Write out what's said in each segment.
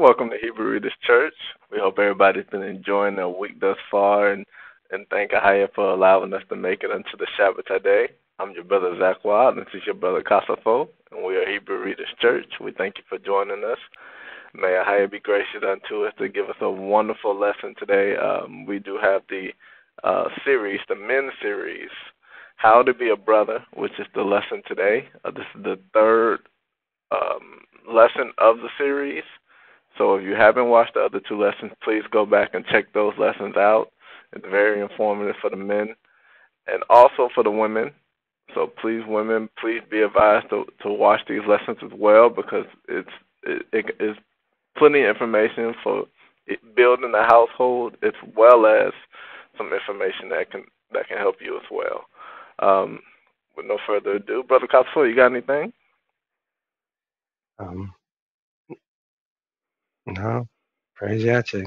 Welcome to Hebrew Readers Church. We hope everybody's been enjoying their week thus far and, and thank Ahaya for allowing us to make it into the Shabbat today. I'm your brother Zach Wild, and this is your brother Kasafo, and we are Hebrew Readers Church. We thank you for joining us. May Ahaya be gracious unto us to give us a wonderful lesson today. Um, we do have the uh, series, the men series, How to Be a Brother, which is the lesson today. Uh, this is the third um, lesson of the series. So if you haven't watched the other two lessons, please go back and check those lessons out. It's very informative for the men and also for the women. So please, women, please be advised to to watch these lessons as well because it's it, it is plenty of information for building the household as well as some information that can that can help you as well. Um, with no further ado, brother Kasafo, you got anything? Um, no, praise Yahweh.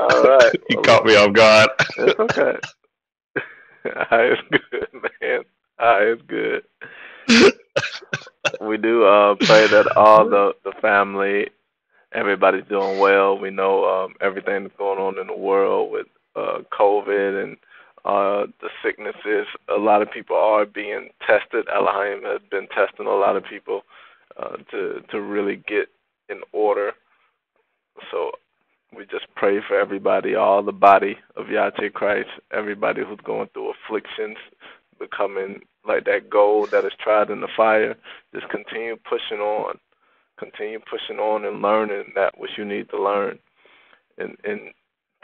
All right. you caught me off guard. It's okay. I is good, man. I is good. we do uh, pray that all the the family, everybody's doing well. We know um, everything that's going on in the world with uh, COVID and uh, the sicknesses. A lot of people are being tested. Elohim has been testing a lot of people uh, to to really get in order. So we just pray for everybody, all the body of Yache Christ, everybody who's going through afflictions, becoming like that gold that is tried in the fire. Just continue pushing on, continue pushing on and learning that which you need to learn, and and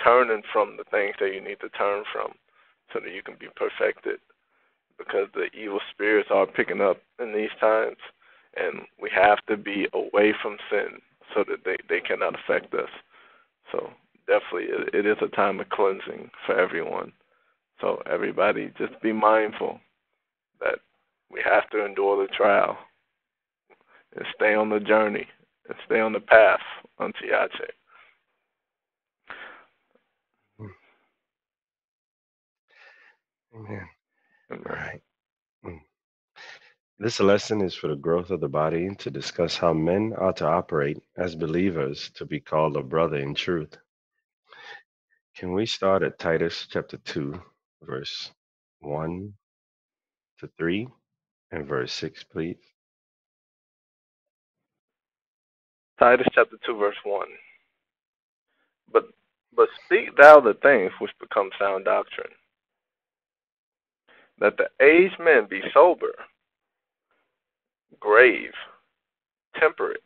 turning from the things that you need to turn from, so that you can be perfected. Because the evil spirits are picking up in these times and have to be away from sin so that they, they cannot affect us. So definitely it, it is a time of cleansing for everyone. So everybody just be mindful that we have to endure the trial and stay on the journey and stay on the path unto Yahweh. Amen. All right. This lesson is for the growth of the body to discuss how men ought to operate as believers to be called a brother in truth. Can we start at Titus chapter 2, verse 1 to 3 and verse 6, please? Titus chapter 2, verse 1. But but speak thou the things which become sound doctrine, that the aged men be sober grave, temperate,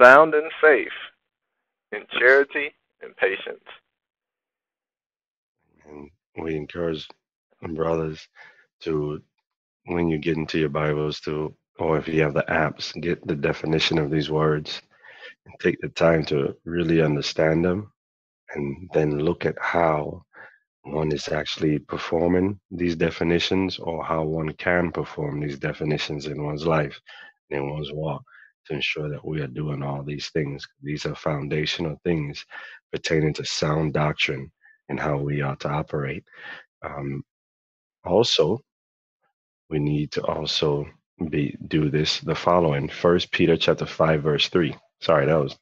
sound in faith, in charity and patience. And we encourage brothers to, when you get into your Bibles, to, or if you have the apps, get the definition of these words and take the time to really understand them and then look at how one is actually performing these definitions or how one can perform these definitions in one's life in one's walk to ensure that we are doing all these things. These are foundational things pertaining to sound doctrine and how we are to operate. Um, also, we need to also be do this the following. First Peter chapter five verse three. Sorry, that was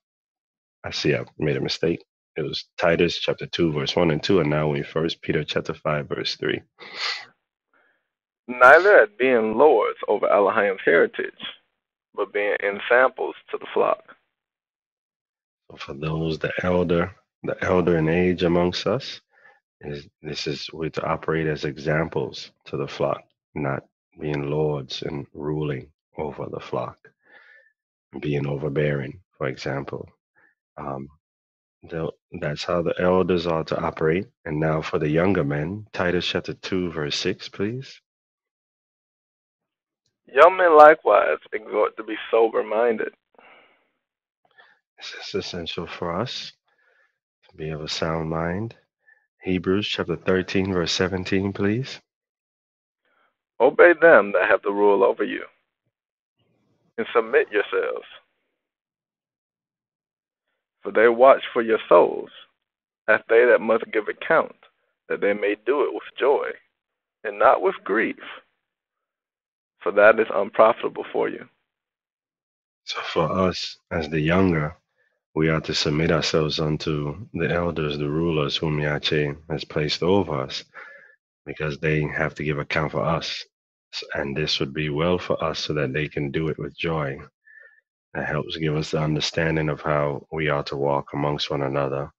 I see I made a mistake. It was Titus chapter 2, verse 1 and 2, and now we first Peter chapter 5, verse 3. Neither at being lords over Elohim's heritage, but being ensamples to the flock. So for those the elder, the elder in age amongst us, is this is we're to operate as examples to the flock, not being lords and ruling over the flock, being overbearing, for example. Um, that's how the elders are to operate. And now for the younger men, Titus chapter 2, verse 6, please. Young men likewise exhort to be sober minded. This is essential for us to be of a sound mind. Hebrews chapter 13, verse 17, please. Obey them that have the rule over you, and submit yourselves for they watch for your souls, as they that must give account, that they may do it with joy, and not with grief, for that is unprofitable for you. So for us, as the younger, we are to submit ourselves unto the elders, the rulers whom Yahweh has placed over us, because they have to give account for us. And this would be well for us so that they can do it with joy. That helps give us the understanding of how we are to walk amongst one another.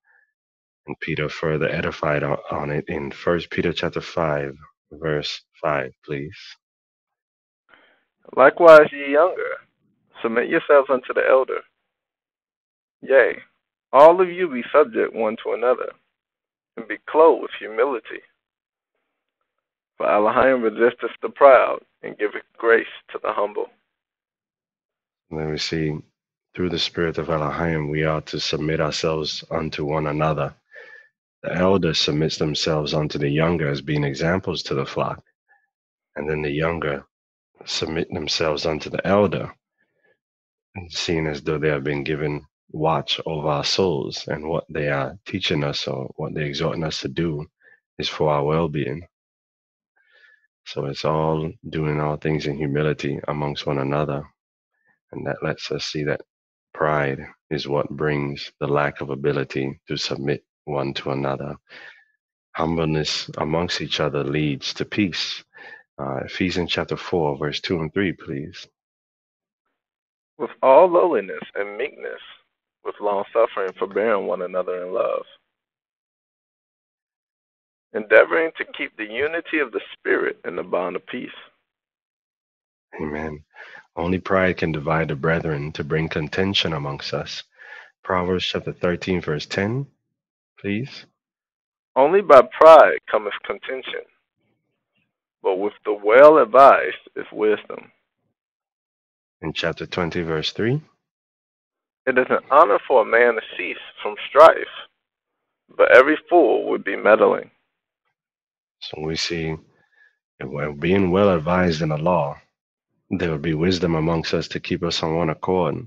And Peter further edified on it in First Peter chapter 5, verse 5, please. Likewise, ye younger, submit yourselves unto the elder. Yea, all of you be subject one to another, and be clothed with humility. For Elohim resisteth the proud, and giveth grace to the humble. And then we see through the spirit of Elohim, we are to submit ourselves unto one another. The elder submits themselves unto the younger as being examples to the flock, and then the younger submit themselves unto the elder, seeing as though they have been given watch over our souls, and what they are teaching us or what they're exhorting us to do is for our well being. So it's all doing all things in humility amongst one another. And that lets us see that pride is what brings the lack of ability to submit one to another. Humbleness amongst each other leads to peace. Uh, Ephesians chapter 4, verse 2 and 3, please. With all lowliness and meekness, with long suffering, forbearing one another in love, endeavoring to keep the unity of the Spirit in the bond of peace. Amen. Only pride can divide the brethren to bring contention amongst us. Proverbs chapter 13, verse 10, please. Only by pride cometh contention, but with the well advised is wisdom. In chapter 20, verse 3. It is an honor for a man to cease from strife, but every fool would be meddling. So we see being well advised in the law, there will be wisdom amongst us to keep us on one accord.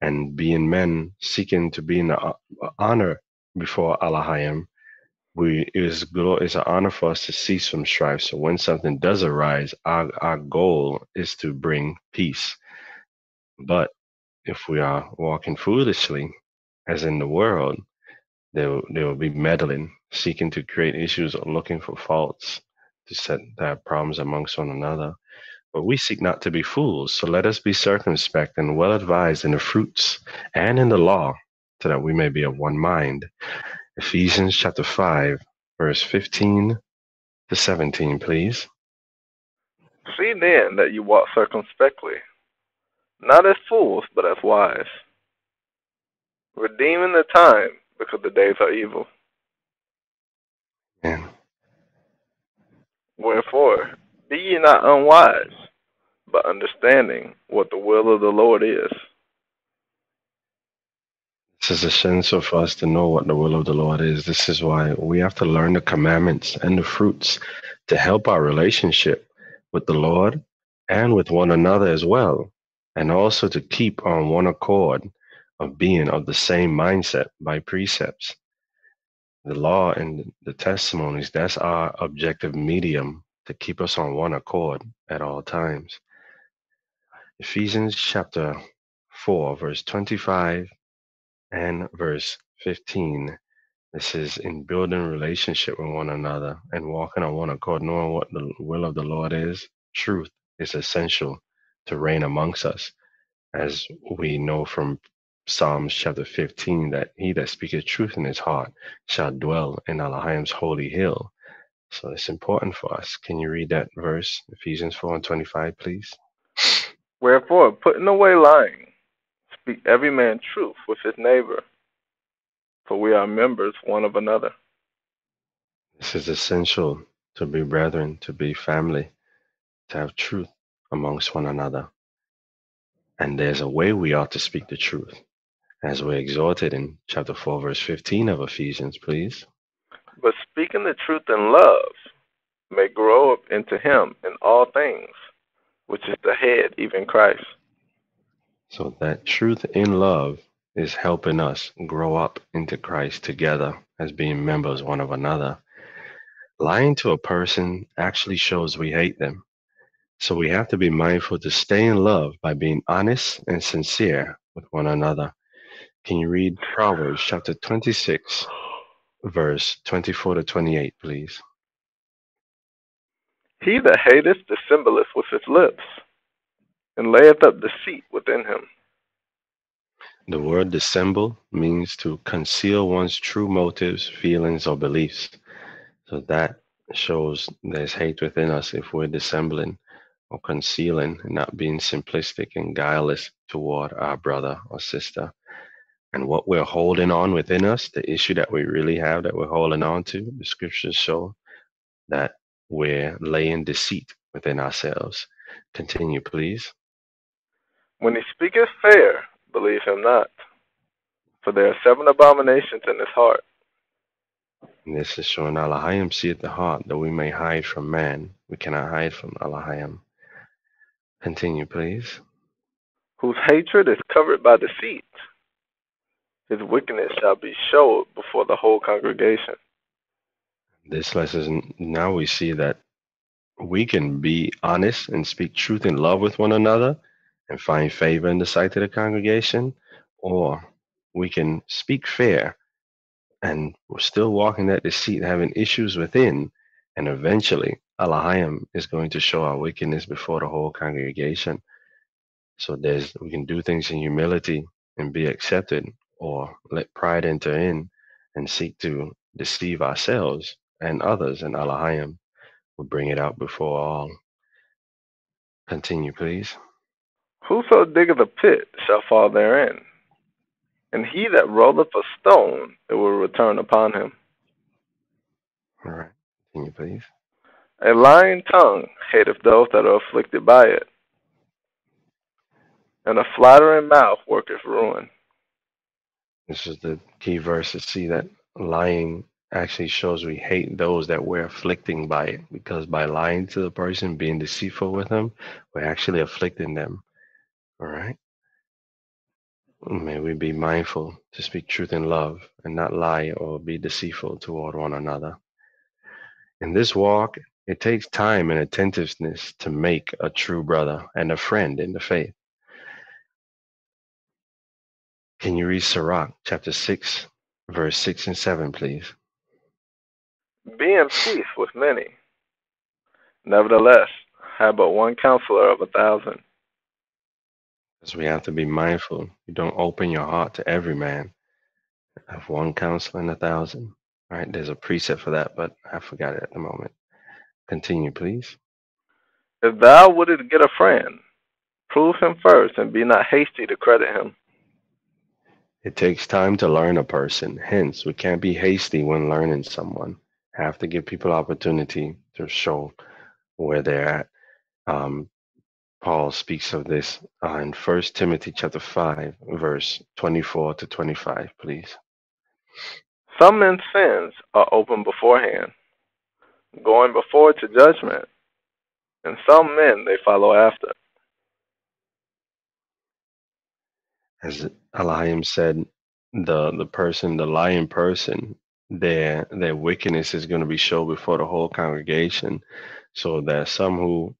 And being men seeking to be in the uh, honor before Elohim, we it is it's an honor for us to cease from strife. So when something does arise, our, our goal is to bring peace. But if we are walking foolishly, as in the world, they will, they will be meddling, seeking to create issues or looking for faults to set their problems amongst one another. But we seek not to be fools, so let us be circumspect and well advised in the fruits and in the law, so that we may be of one mind. Ephesians chapter 5, verse 15 to 17, please. See then that you walk circumspectly not as fools, but as wise, redeeming the time because the days are evil. Yeah. Wherefore, be ye not unwise, but understanding what the will of the Lord is. This is essential for us to know what the will of the Lord is. This is why we have to learn the commandments and the fruits to help our relationship with the Lord and with one another as well and also to keep on one accord of being of the same mindset by precepts. The law and the testimonies, that's our objective medium to keep us on one accord at all times. Ephesians chapter 4, verse 25 and verse 15. This is in building relationship with one another and walking on one accord, knowing what the will of the Lord is. Truth is essential to reign amongst us. As we know from Psalms chapter 15, that he that speaketh truth in his heart shall dwell in Elohim's holy hill. So it's important for us. Can you read that verse, Ephesians 4 and 25, please? Wherefore, putting away lying, speak every man truth with his neighbor, for we are members one of another. This is essential to be brethren, to be family, to have truth amongst one another. And there's a way we ought to speak the truth, as we're exhorted in chapter 4, verse 15 of Ephesians, please. But speaking the truth in love may grow up into him in all things, which is the head, even Christ. So that truth in love is helping us grow up into Christ together as being members one of another. Lying to a person actually shows we hate them So we have to be mindful to stay in love by being honest and sincere with one another. Can you read Proverbs chapter 26, verse 24 to 28, please? He that hateth dissembleth with his lips, and layeth up deceit within him. The word dissemble means to conceal one's true motives, feelings, or beliefs. So that shows there's hate within us if we're dissembling or concealing not being simplistic and guileless toward our brother or sister. And what we're holding on within us, the issue that we really have that we're holding on to, the scriptures show that we're laying deceit within ourselves. Continue, please. When he speaketh fair, believe him not, for there are seven abominations in his heart. And this is showing Alahayim seeth the heart, that we may hide from man. We cannot hide from Alahayim. Continue, please. Whose hatred is covered by deceit. His wickedness shall be showed before the whole congregation. This lesson, now we see that we can be honest and speak truth in love with one another and find favor in the sight of the congregation, or we can speak fair and we're still walking that deceit, having issues within, and eventually Alahayim is going to show our wickedness before the whole congregation. So there's we can do things in humility and be accepted, or let pride enter in and seek to deceive ourselves and others, and Alahayim will bring it out before all. Continue, please. Whoso diggeth a pit shall fall therein, and he that rolleth a stone, it will return upon him. All right. Continue, please. A lying tongue hateth those that are afflicted by it, and a flattering mouth worketh ruin. This is the key verse to see that lying actually shows we hate those that we're afflicting by it because by lying to the person, being deceitful with them, we're actually afflicting them. All right. May we be mindful to speak truth in love and not lie or be deceitful toward one another. In this walk, it takes time and attentiveness to make a true brother and a friend in the faith. Can you read Sirach chapter 6, verse 6 and 7, please? Be in peace with many. Nevertheless, have but one counselor of a thousand. Because we have to be mindful. You don't open your heart to every man. Have one counselor in a thousand. All right, there's a precept for that, but I forgot it at the moment. Continue, please. If thou wouldst get a friend, prove him first, and be not hasty to credit him. It takes time to learn a person. Hence, we can't be hasty when learning someone. Have to give people opportunity to show where they're at. Um, Paul speaks of this uh, in First Timothy chapter five, verse twenty-four to twenty-five. Please. Some men's sins are open beforehand, going before to judgment, and some men they follow after. As Alahim said, the the person, the lying person, their their wickedness is going to be shown before the whole congregation. So there's some who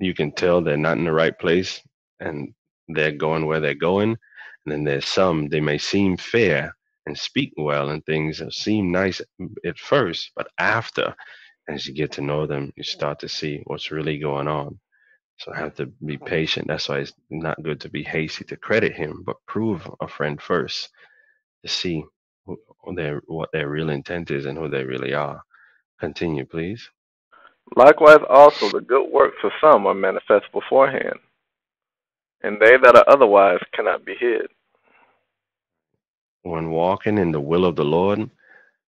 you can tell they're not in the right place and they're going where they're going. And then there's some they may seem fair and speak well and things seem nice at first, but after, as you get to know them, you start to see what's really going on. So I have to be patient. That's why it's not good to be hasty to credit him, but prove a friend first to see their what their real intent is and who they really are. Continue, please. Likewise, also the good works of some are manifest beforehand, and they that are otherwise cannot be hid. When walking in the will of the Lord,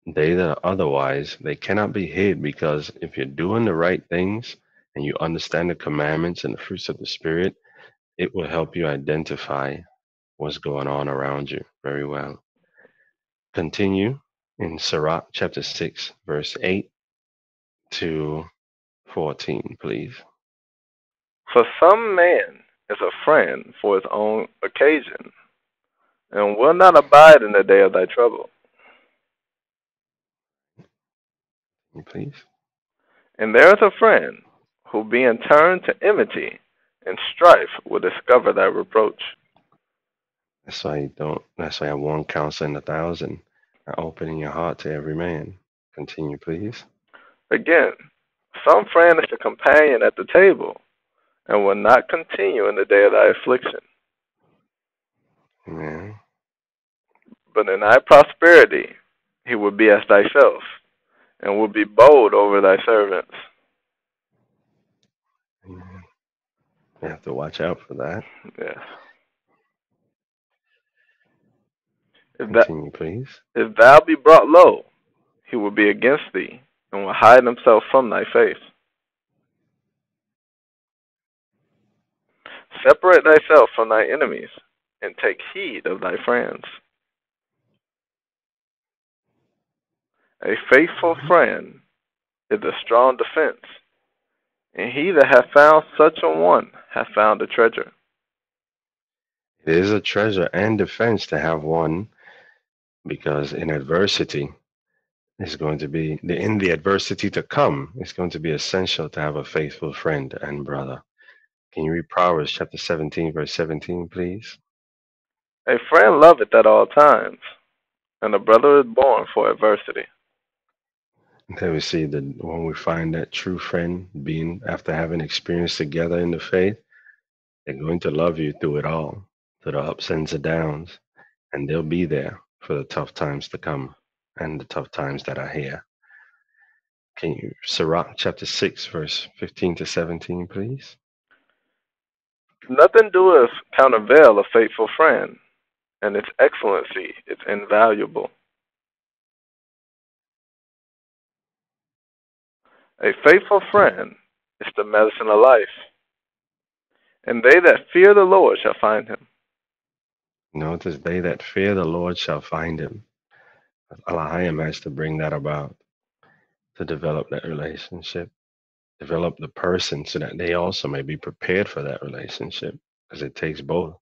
they that are otherwise, they cannot be hid because if you're doing the right things and you understand the commandments and the fruits of the Spirit, it will help you identify what's going on around you very well. Continue in Sirach chapter 6, verse 8 to 14, please. For some man is a friend for his own occasion, and will not abide in the day of thy trouble. Please. And there is a friend who being turned to enmity and strife will discover thy reproach. That's why you don't. That's why I warn counsel in a thousand, and opening your heart to every man. Continue, please. Again, some friend is a companion at the table, and will not continue in the day of thy affliction. Amen. But in thy prosperity he will be as thyself, and will be bold over thy servants. Amen. You have to watch out for that. Yes. If, Continue, please. if thou be brought low, he will be against thee, and will hide himself from thy face. Separate thyself from thy enemies, and take heed of thy friends. A faithful mm-hmm. friend is a strong defense, and he that hath found such a one hath found a treasure. It is a treasure and defense to have one, because in adversity is going to be in the adversity to come. It's going to be essential to have a faithful friend and brother. Can you read Proverbs chapter 17, verse 17, please? A friend loveth at all times, and a brother is born for adversity. There we see that when we find that true friend being after having experienced together in the faith, they're going to love you through it all, through the ups and the downs, and they'll be there for the tough times to come and the tough times that are here. Can you Sirach chapter 6, verse 15 to 17, please? Nothing doeth countervail a faithful friend, and its excellency is invaluable. A faithful friend is the medicine of life, and they that fear the Lord shall find him. Notice they that fear the Lord shall find him. Alahayim has to bring that about to develop that relationship, develop the person so that they also may be prepared for that relationship, because it takes both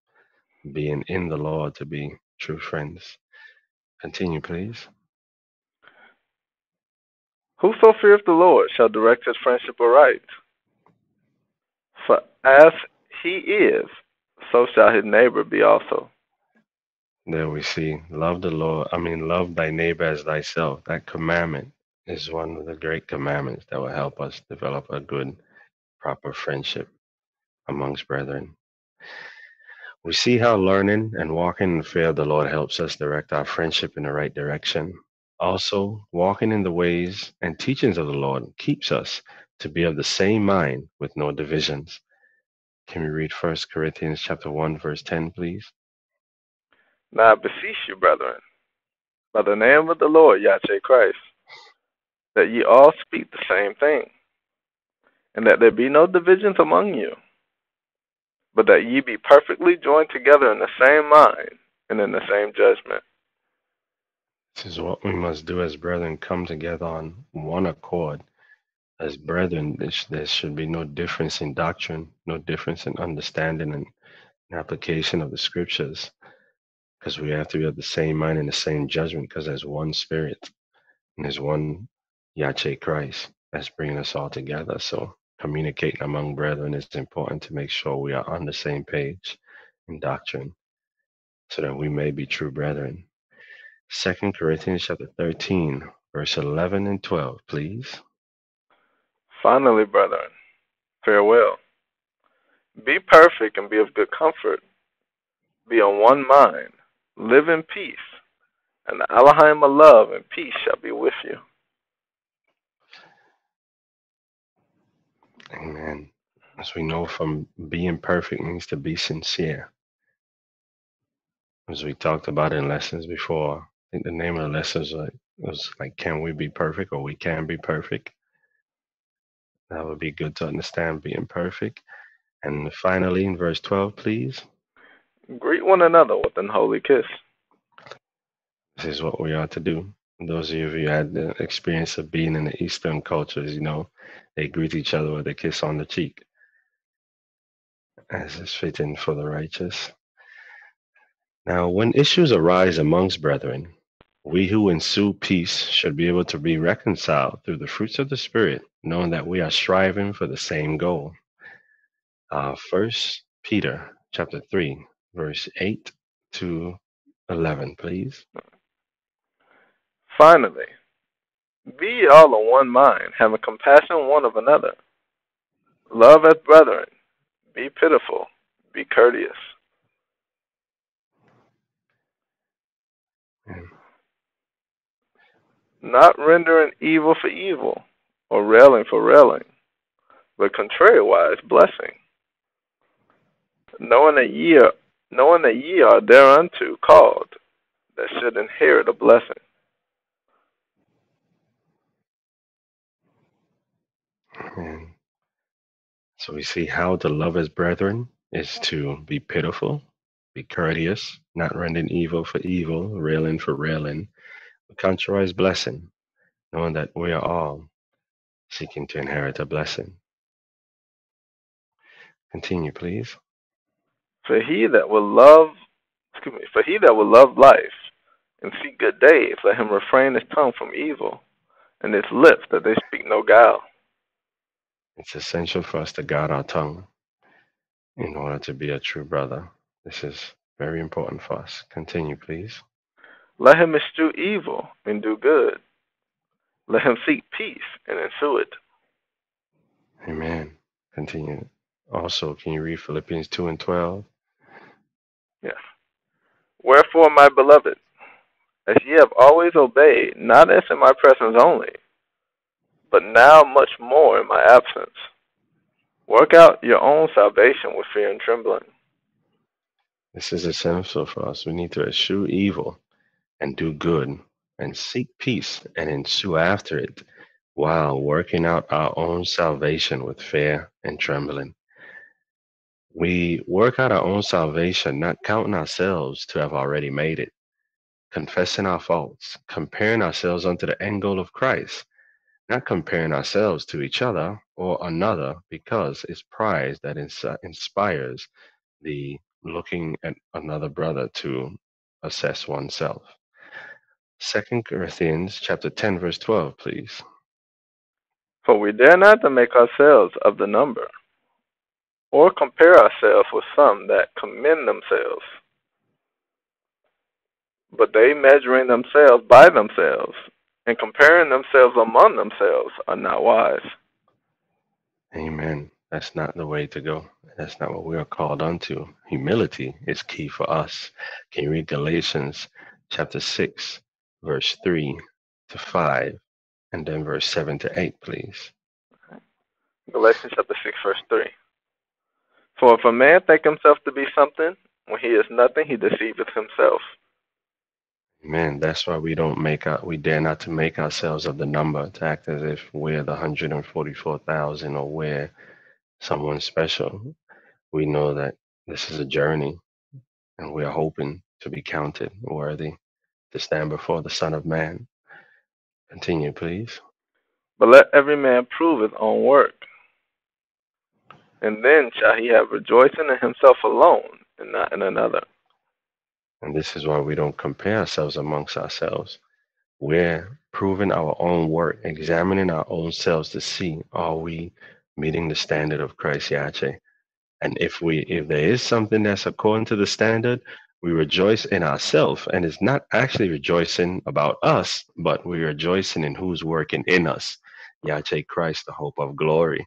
being in the Lord to be true friends. Continue, please. Whoso feareth the Lord shall direct his friendship aright. For as he is, so shall his neighbor be also. There we see, love the Lord, I mean, love thy neighbor as thyself. That commandment is one of the great commandments that will help us develop a good, proper friendship amongst brethren. We see how learning and walking in the fear of the Lord helps us direct our friendship in the right direction. Also, walking in the ways and teachings of the Lord keeps us to be of the same mind with no divisions. Can we read 1 Corinthians chapter 1 verse 10 please? Now I beseech you, brethren, by the name of the Lord Yache Christ, that ye all speak the same thing, and that there be no divisions among you, but that ye be perfectly joined together in the same mind and in the same judgment. This is what we must do as brethren come together on one accord. As brethren, there should be no difference in doctrine, no difference in understanding and application of the scriptures, because we have to be of the same mind and the same judgment, because there's one spirit and there's one Yache Christ that's bringing us all together. So communicating among brethren is important to make sure we are on the same page in doctrine, so that we may be true brethren. Second Corinthians chapter 13, verse 11 and 12, please. Finally, brethren, farewell. Be perfect and be of good comfort. Be on one mind. Live in peace. And the Elohim of love and peace shall be with you. Amen. As we know from being perfect means to be sincere. As we talked about in lessons before, I think the name of the lessons was like, Can we be perfect or we can be perfect? That would be good to understand being perfect. And finally, in verse 12, please. Greet one another with an holy kiss. This is what we are to do. Those of you who had the experience of being in the Eastern cultures, you know, they greet each other with a kiss on the cheek, as is fitting for the righteous. Now, when issues arise amongst brethren, We who ensue peace should be able to be reconciled through the fruits of the Spirit, knowing that we are striving for the same goal. Uh, First Peter chapter three, verse eight to eleven, please. Finally, be all of one mind, having compassion one of another. Love as brethren. Be pitiful. Be courteous. Hmm. Not rendering evil for evil, or railing for railing, but contrariwise blessing. Knowing that ye are knowing that ye are thereunto called, that should inherit a blessing. So we see how to love as brethren is to be pitiful, be courteous, not rendering evil for evil, railing for railing, but contrariwise blessing, knowing that we are all seeking to inherit a blessing. Continue, please. For he that will love excuse me, for he that will love life and see good days, let him refrain his tongue from evil, and his lips that they speak no guile. It's essential for us to guard our tongue in order to be a true brother. This is very important for us. Continue, please. Let him eschew evil and do good. Let him seek peace and ensue it. Amen. Continue. Also, can you read Philippians 2 and 12? Yes. Wherefore, my beloved, as ye have always obeyed, not as in my presence only, but now much more in my absence, work out your own salvation with fear and trembling. This is essential for us. We need to eschew evil and do good and seek peace and ensue after it while working out our own salvation with fear and trembling. We work out our own salvation, not counting ourselves to have already made it, confessing our faults, comparing ourselves unto the end goal of Christ, not comparing ourselves to each other or another, because it's pride that ins- inspires the looking at another brother to assess oneself. Second Corinthians chapter 10 verse 12, please. For we dare not to make ourselves of the number, or compare ourselves with some that commend themselves. But they measuring themselves by themselves and comparing themselves among themselves are not wise. Amen. That's not the way to go. That's not what we are called unto. Humility is key for us. Can you read Galatians chapter 6, verse 3 to 5, and then verse 7 to 8, please? Galatians chapter 6, verse 3. For if a man think himself to be something, when he is nothing, he deceiveth himself. Amen. That's why we don't make our, we dare not to make ourselves of the number to act as if we're the 144,000 or we're someone special. We know that this is a journey and we are hoping to be counted worthy to stand before the Son of Man. Continue, please. But let every man prove his own work, and then shall he have rejoicing in himself alone and not in another. And this is why we don't compare ourselves amongst ourselves. We're proving our own work, examining our own selves to see are we meeting the standard of Christ Yache. And if we if there is something that's according to the standard, we rejoice in ourselves and it's not actually rejoicing about us, but we're rejoicing in who's working in us. Yache Christ, the hope of glory.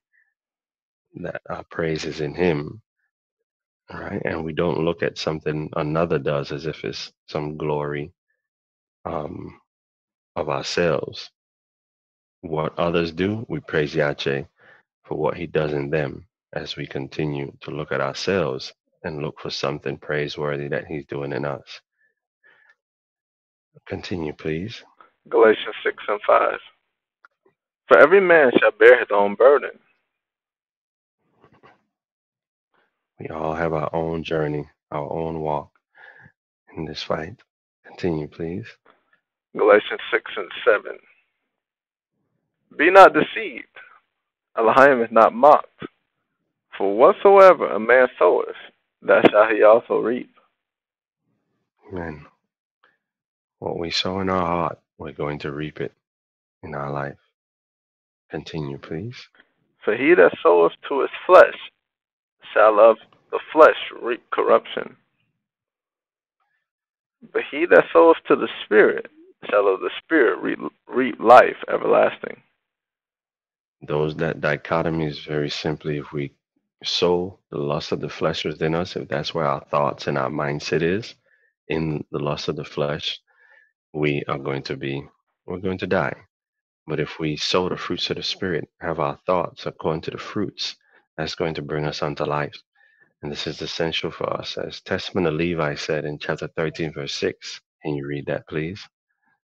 That our praise is in him. right? And we don't look at something another does as if it's some glory um, of ourselves. What others do, we praise Yache for what he does in them as we continue to look at ourselves and look for something praiseworthy that he's doing in us. Continue, please. Galatians 6 and 5. For every man shall bear his own burden. We all have our own journey, our own walk in this fight. Continue, please. Galatians 6 and 7. Be not deceived. Elohim is not mocked. For whatsoever a man soweth, that shall he also reap. Amen. what we sow in our heart, we're going to reap it in our life. Continue, please. For he that soweth to his flesh shall of the flesh reap corruption. But he that soweth to the Spirit shall of the Spirit reap, life everlasting. Those that dichotomy is very simply if we sow the lust of the flesh within us, if that's where our thoughts and our mindset is, in the lust of the flesh, we are going to be, we're going to die. But if we sow the fruits of the Spirit, have our thoughts according to the fruits, that's going to bring us unto life. And this is essential for us. As Testament of Levi said in chapter 13, verse 6. Can you read that, please?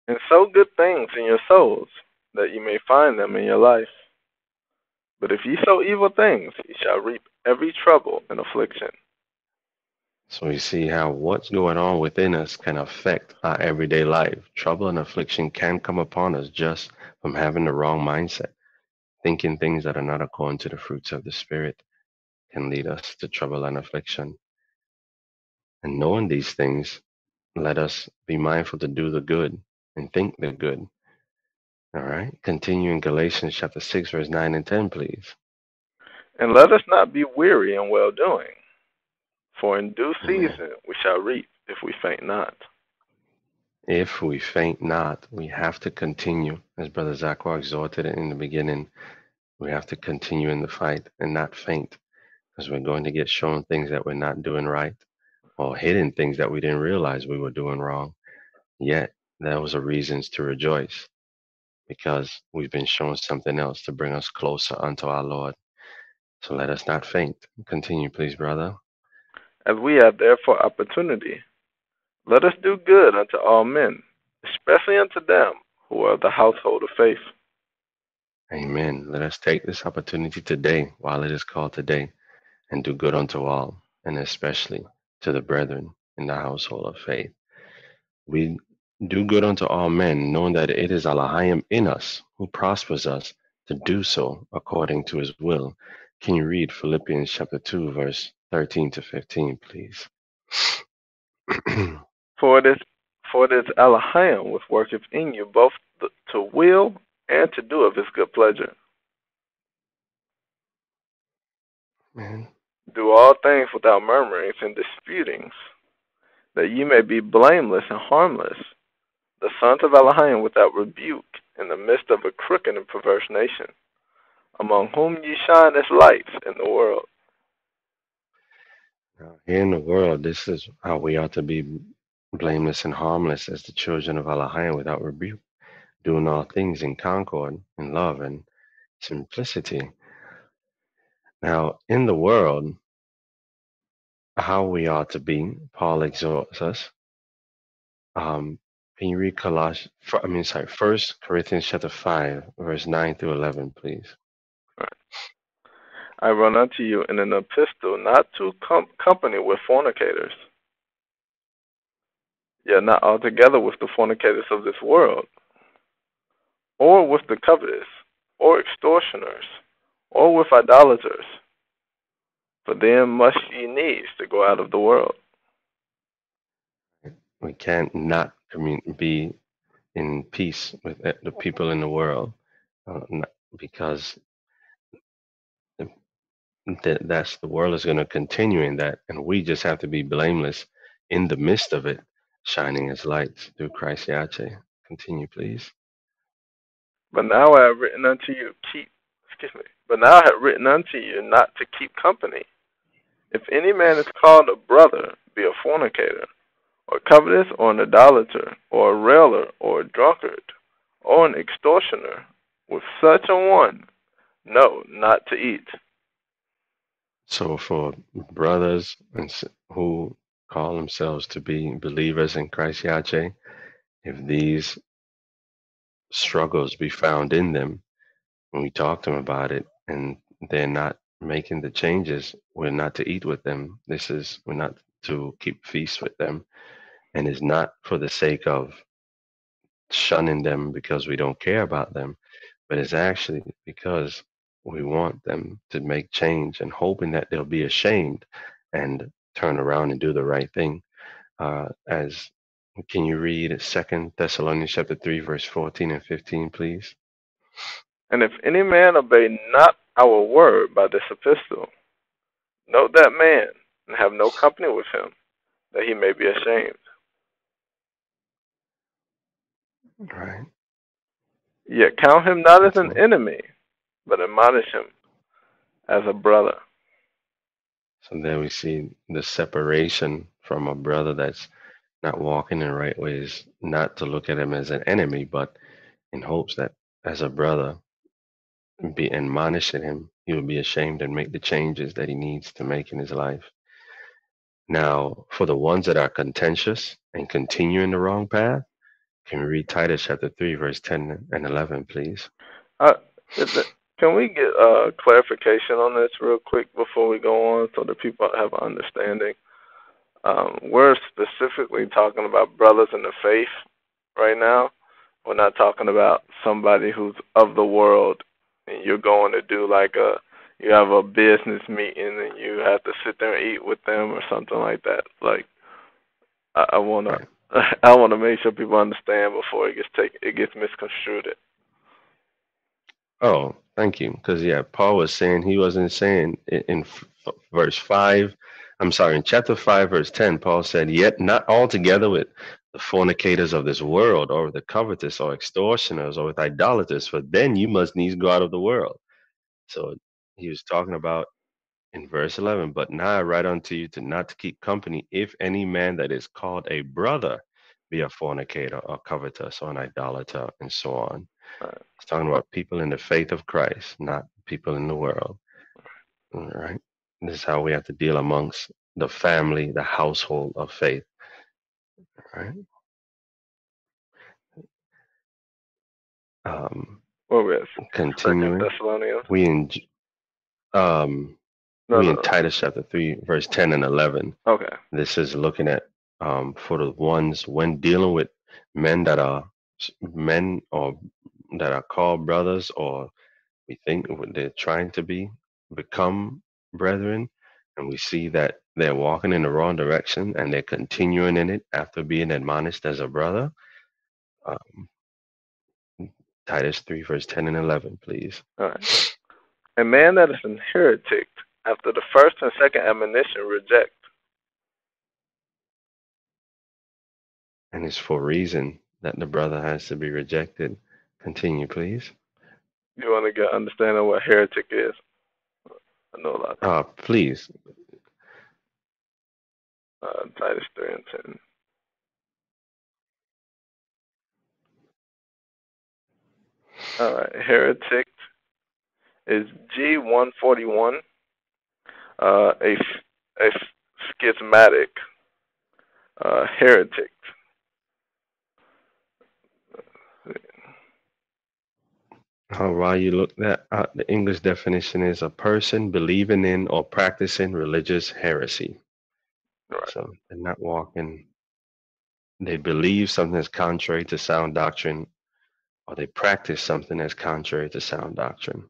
And sow good things in your souls, that you may find them in your life. But if ye sow evil things, ye shall reap every trouble and affliction. So we see how what's going on within us can affect our everyday life. Trouble and affliction can come upon us just from having the wrong mindset. Thinking things that are not according to the fruits of the Spirit can lead us to trouble and affliction. And knowing these things, let us be mindful to do the good and think the good. All right. Continue in Galatians chapter 6, verse 9 and 10, please. And let us not be weary in well doing, for in due season we shall reap if we faint not. If we faint not, we have to continue, as Brother Zachar exhorted in the beginning. We have to continue in the fight and not faint, because we're going to get shown things that we're not doing right, or hidden things that we didn't realize we were doing wrong. Yet, there was a reasons to rejoice, because we've been shown something else to bring us closer unto our Lord. So let us not faint. Continue, please, brother. As we have therefore opportunity, let us do good unto all men, especially unto them who are the household of faith. Amen. Let us take this opportunity today, while it is called today, and do good unto all, and especially to the brethren in the household of faith. We do good unto all men, knowing that it is Allahayim in us who prospers us to do so according to his will. Can you read Philippians chapter 2, verse 13 to 15, please? For it is for it is Elohim which worketh in you both to will and to do of his good pleasure. Man. Do all things without murmurings and disputings, that ye may be blameless and harmless, the sons of Elohim without rebuke, in the midst of a crooked and perverse nation, among whom ye shine as lights in the world. Now, here in the world, this is how we ought to be blameless and harmless as the children of Elohim without rebuke, doing all things in concord, in love, and simplicity. Now, in the world, how we are to be, Paul exhorts us. Um, can you read Colossians? I mean, sorry, First Corinthians chapter five, verse nine through eleven, please. I run unto you in an epistle not to com- company with fornicators yet not altogether with the fornicators of this world, or with the covetous, or extortioners, or with idolaters. For then must ye needs to go out of the world. We can't not be in peace with the people in the world uh, because that that's the world is going to continue in that, and we just have to be blameless in the midst of it shining as lights through Christ Yache. Continue, please. But now I have written unto you, keep, excuse me, but now I have written unto you not to keep company. If any man is called a brother, be a fornicator, or covetous, or an idolater, or a railer, or a drunkard, or an extortioner, with such a one, no, not to eat. So for brothers and who call themselves to be believers in Christ Yache, if these struggles be found in them, when we talk to them about it, and they're not making the changes, we're not to eat with them. This is we're not to keep feast with them, and it's not for the sake of shunning them because we don't care about them, but it's actually because we want them to make change and hoping that they'll be ashamed and turn around and do the right thing. Uh, as Can you read Second Thessalonians chapter three, verse fourteen and fifteen, please? And if any man obey not our word by this epistle, note that man and have no company with him, that he may be ashamed. Right. Yet count him not as an enemy, but admonish him as a brother. So there we see the separation from a brother that's not walking in the right ways, not to look at him as an enemy, but in hopes that as a brother, be admonishing him, he will be ashamed and make the changes that he needs to make in his life. Now, for the ones that are contentious and continue in the wrong path, can we read Titus chapter 3, verse 10 and 11, please? Uh, can we get uh, clarification on this real quick before we go on so that people have an understanding? Um, we're specifically talking about brothers in the faith right now. We're not talking about somebody who's of the world and you're going to do like a you have a business meeting and you have to sit there and eat with them or something like that. Like I, I wanna I wanna make sure people understand before it gets taken it gets misconstrued. Oh, thank you. Because yeah, Paul was saying he wasn't saying in, in f- verse five. I'm sorry, in chapter five, verse ten, Paul said, "Yet not altogether with the fornicators of this world, or the covetous, or extortioners, or with idolaters, for then you must needs go out of the world." So he was talking about in verse 11 but now i write unto you to not to keep company if any man that is called a brother be a fornicator or covetous or an idolater and so on. It's talking about people in the faith of christ not people in the world all right this is how we have to deal amongst the family the household of faith all right um well, we continuing Thessalonians. we in um, No, we no, in no. Titus chapter 3, verse 10 and 11. Okay. This is looking at um, for the ones when dealing with men that are men or that are called brothers or we think they're trying to be become brethren and we see that they're walking in the wrong direction and they're continuing in it after being admonished as a brother um, titus 3 verse 10 and 11 please All right. A man that is an heretic after the first and second admonition reject. and it's for reason that the brother has to be rejected continue please You want to get understanding what heretic is? I know a lot. uh, please Uh, Titus three and ten. All right. Heretic is G one forty one. Uh, a a schismatic uh, heretic. Uh, while you look that up, the English definition is a person believing in or practicing religious heresy. Right. So they're not walking. They believe something that's contrary to sound doctrine, or they practice something that's contrary to sound doctrine.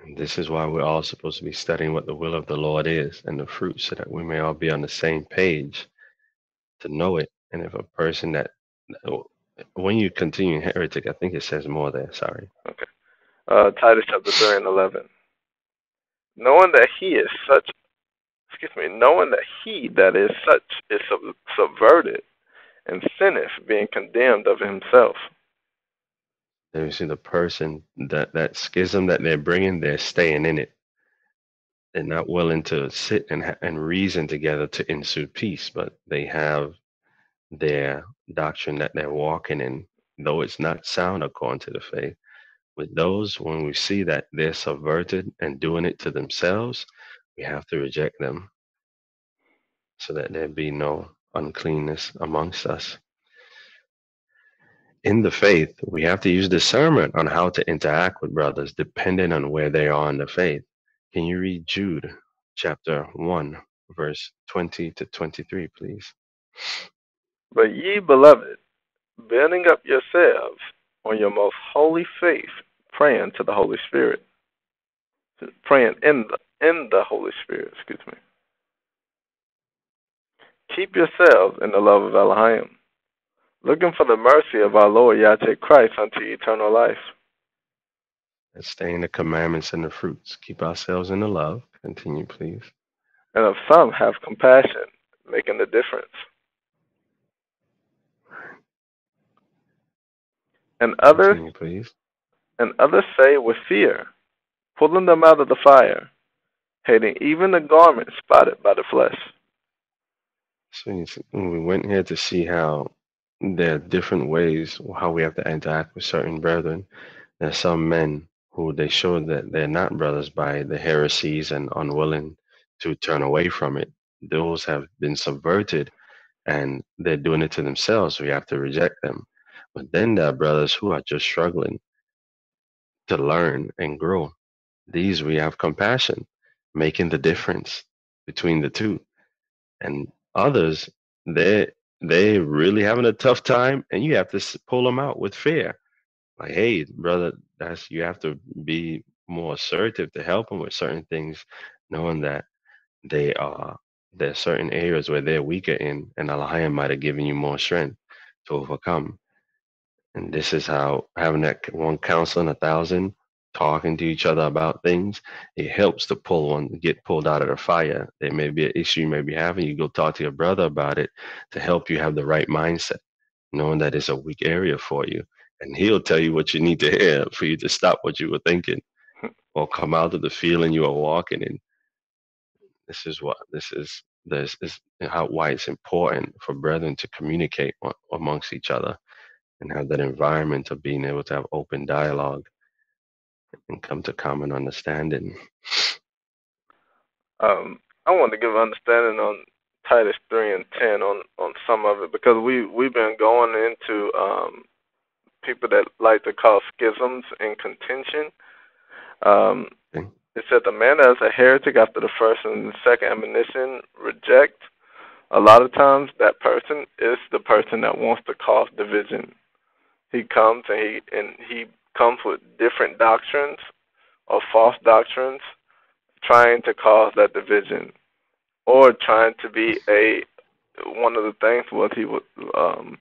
And this is why we're all supposed to be studying what the will of the Lord is and the fruit, so that we may all be on the same page to know it. And if a person that when you continue in heretic, I think it says more there. Sorry. Okay. Uh, Titus chapter three and eleven. Knowing that he is such, excuse me, knowing that he that is such is sub- subverted and sinneth, being condemned of himself. Then you see the person that that schism that they're bringing, they're staying in it. They're not willing to sit and and reason together to ensue peace, but they have their doctrine that they're walking in, though it's not sound according to the faith. With those, when we see that they're subverted and doing it to themselves, we have to reject them, so that there be no uncleanness amongst us. in the faith, we have to use discernment on how to interact with brothers depending on where they are in the faith. Can you read Jude chapter 1, verse 20 to 23, please? But ye beloved, building up yourselves on your most holy faith, praying to the Holy Spirit, praying in the in the Holy Spirit. Excuse me. keep yourselves in the love of Elohim, looking for the mercy of our Lord Yache Christ unto eternal life. And staying the commandments and the fruits. Keep ourselves in the love. Continue, please. And of some have compassion, making the difference. And others, Continue, and others say with fear, pulling them out of the fire, hating even the garment spotted by the flesh. So you see, we went here to see how there are different ways how we have to interact with certain brethren. There are some men who they show that they're not brothers by the heresies and unwilling to turn away from it. Those have been subverted and they're doing it to themselves. We have to reject them. But then there are brothers who are just struggling to learn and grow. These we have compassion, making the difference between the two. And others, they they really having a tough time, and you have to pull them out with fear. Like, hey, brother, that's you have to be more assertive to help them with certain things, knowing that they are there's certain areas where they're weaker in, and Allah might have given you more strength to overcome. And this is how having that one counseling a thousand, talking to each other about things, it helps to pull one, get pulled out of the fire. There may be an issue you may be having. You go talk to your brother about it to help you have the right mindset, knowing that it's a weak area for you. And he'll tell you what you need to hear for you to stop what you were thinking or come out of the feeling you are walking in. This is what this is. This is how why it's important for brethren to communicate amongst each other and have that environment of being able to have open dialogue and come to common understanding. Um, I want to give understanding on Titus three and ten on on some of it because we we've been going into um, people that like to cause schisms and contention. Um, Okay. it said the man as a heretic after the first and second admonition reject. A lot of times, that person is the person that wants to cause division. He comes and he and he comes with different doctrines or false doctrines, trying to cause that division, or trying to be a. One of the things was he was um,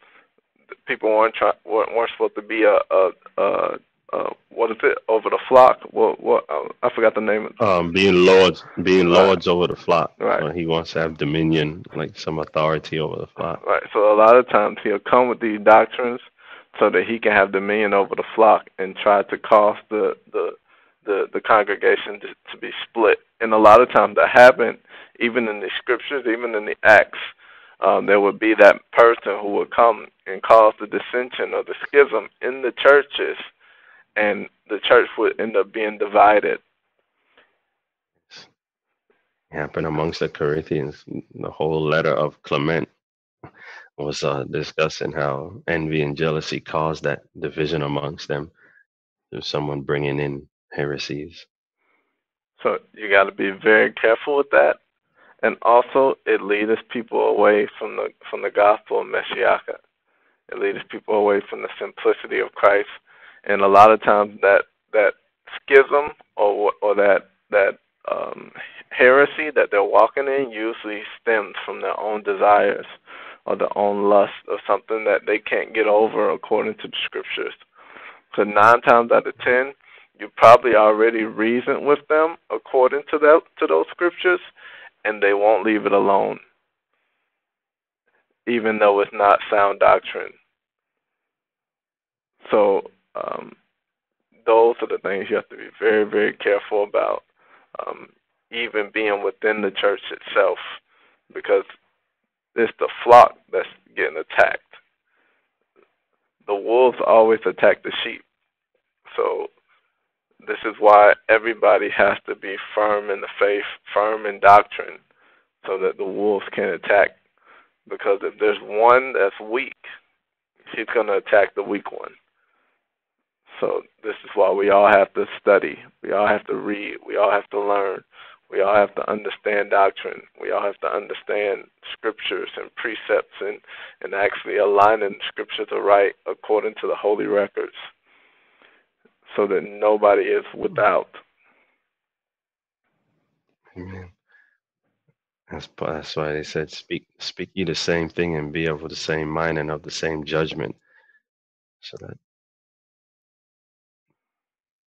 people weren't try, weren't, weren't supposed to be a, a, a, a what is it over the flock? What what uh, I forgot the name. Of, Um, being lords, being Right. lords over the flock. Right. So he wants to have dominion, like some authority over the flock. Right. So a lot of times he'll come with these doctrines so that he can have dominion over the flock and try to cause the the the, the congregation to, to be split. And a lot of times that happened even in the scriptures, even in the Acts. Um, there would be that person who would come and cause the dissension or the schism in the churches, and the church would end up being divided. Happened amongst the Corinthians. The whole letter of Clement was uh, discussing how envy and jealousy caused that division amongst them. There's someone bringing in heresies. So you got to be very careful with that, and also it leads people away from the from the gospel of Messiah. It leads people away from the simplicity of Christ, and a lot of times that that schism or or that that um, heresy that they're walking in usually stems from their own desires or their own lust or something that they can't get over according to the scriptures. So nine times out of ten, you probably already reasoned with them according to that to those scriptures, and they won't leave it alone, even though it's not sound doctrine. So um, those are the things you have to be very, very careful about, um, even being within the church itself, because it's the flock that's getting attacked. The wolves always attack the sheep. So this is why everybody has to be firm in the faith, firm in doctrine, so that the wolves can attack. Because if there's one that's weak, he's going to attack the weak one. So this is why we all have to study. We all have to read. We all have to learn. We all have to understand doctrine. We all have to understand scriptures and precepts and, and actually aligning scripture to right according to the holy records so that nobody is without. Amen. That's, that's why they said, "Speak, speak ye the same thing, and be of the same mind and of the same judgment," so that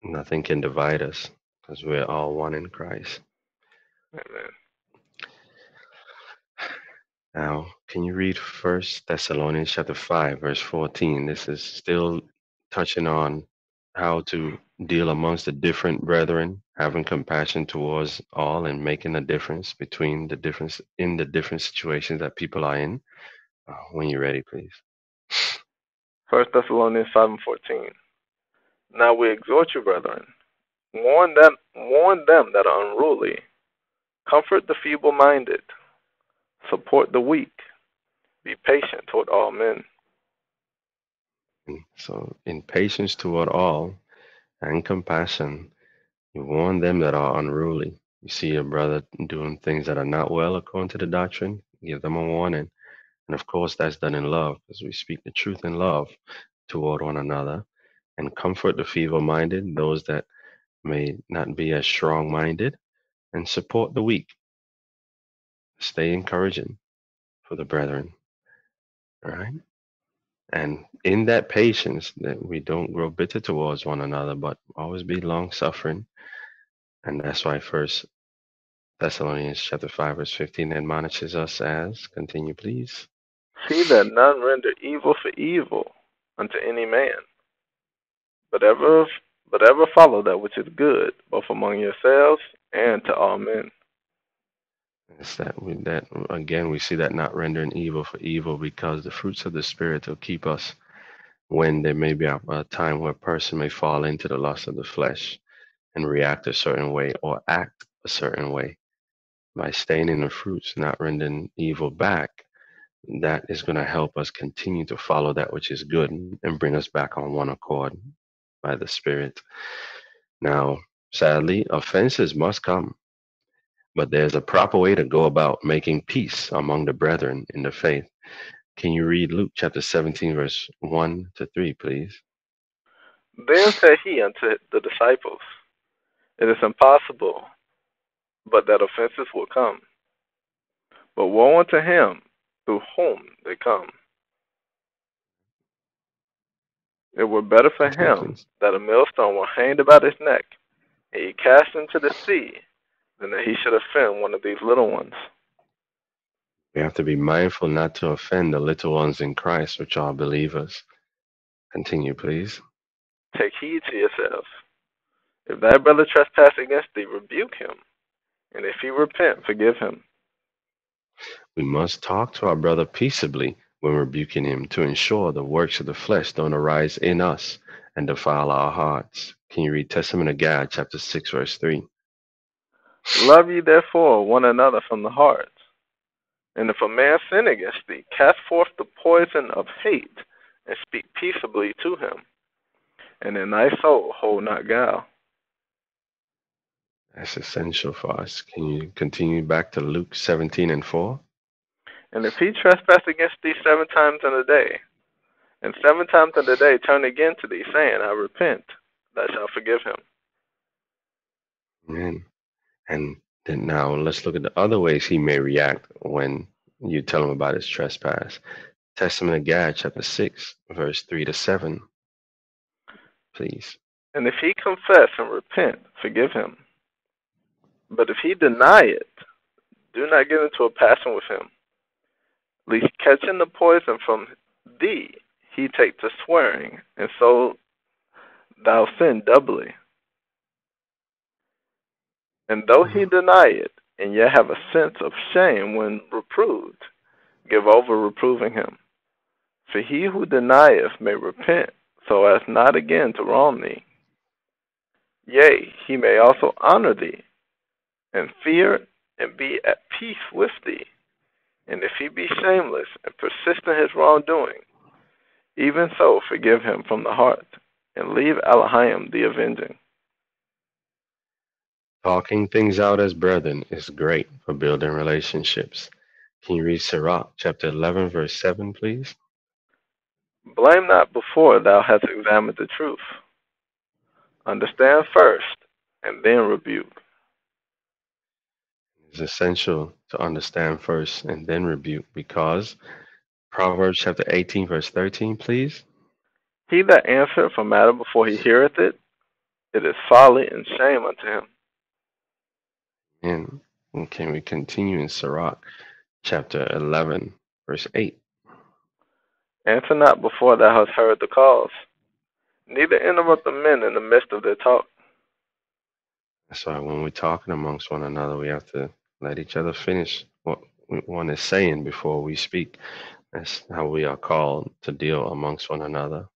nothing can divide us, because we're all one in Christ. Amen. Now, can you read First Thessalonians chapter five, verse fourteen? This is still touching on how to deal amongst the different brethren, having compassion towards all, and making a difference between the difference in the different situations that people are in. Uh, when you're ready, please. First Thessalonians five and fourteen. Now we exhort you, brethren, warn them warn them that are unruly, comfort the feeble minded, support the weak, be patient toward all men. So, in patience toward all and compassion, you warn them that are unruly. You see your brother doing things that are not well according to the doctrine, give them a warning. And of course, that's done in love, because we speak the truth in love toward one another and comfort the feeble minded, those that may not be as strong minded, and support the weak. Stay encouraging for the brethren. All right. And in that patience, that we don't grow bitter towards one another, but always be long suffering. And that's why First Thessalonians chapter five verse fifteen admonishes us as continue, please. See that none render evil for evil unto any man, but ever but ever follow that which is good, both among yourselves and to all men. It's that we, that again we see that not rendering evil for evil because the fruits of the spirit will keep us when there may be a, a time where a person may fall into the lust of the flesh and react a certain way or act a certain way by staying in the fruits, not rendering evil back. That is going to help us continue to follow that which is good and bring us back on one accord by the Spirit. Now, sadly, offenses must come but there's a proper way to go about making peace among the brethren in the faith. Can you read Luke chapter 17, verse 1 to 3, please? Then said he unto the disciples, It is impossible, but that offenses will come. But woe unto him through whom they come. It were better for him that a millstone were hanged about his neck, and he cast into the sea, than that he should offend one of these little ones. We have to be mindful not to offend the little ones in Christ, which are believers. Continue, please. Take heed to yourselves. If thy brother trespass against thee, rebuke him. And if he repent, forgive him. We must talk to our brother peaceably when rebuking him to ensure the works of the flesh don't arise in us and defile our hearts. Can you read Testament of Gad, chapter 6, verse 3? Love ye therefore one another from the heart. And if a man sin against thee, cast forth the poison of hate, and speak peaceably to him. And in thy soul hold not guile. That's essential for us. Can you continue back to Luke 17 and 4? And if he trespass against thee seven times in a day, and seven times in a day turn again to thee, saying, I repent, thou shalt forgive him. Amen. And then now let's look at the other ways he may react when you tell him about his trespass. Testament of Gad, chapter 6, verse 3 to 7. Please. And if he confess and repent, forgive him. But if he deny it, do not get into a passion with him, lest catching the poison from thee, he take to swearing, and so thou sin doubly. And though he deny it, and yet have a sense of shame when reproved, give over reproving him. For he who denieth may repent, so as not again to wrong thee. Yea, he may also honor thee, and fear and be at peace with thee. And if he be shameless and persist in his wrongdoing, even so forgive him from the heart, and leave Elohim the avenging. Talking things out as brethren is great for building relationships. Can you read Sirach chapter 11, verse 7, please? Blame not before thou hast examined the truth. Understand first, and then rebuke. It's essential to understand first and then rebuke because Proverbs chapter 18, verse 13, please. He that answereth a matter before he heareth it, it is folly and shame unto him. And and can we continue in Sirach chapter 11, verse 8? Answer not before thou hast heard the cause, neither interrupt the men in the midst of their talk. That's why when we're talking amongst one another, we have to let each other finish what one is saying before we speak. That's how we are called to deal amongst one another.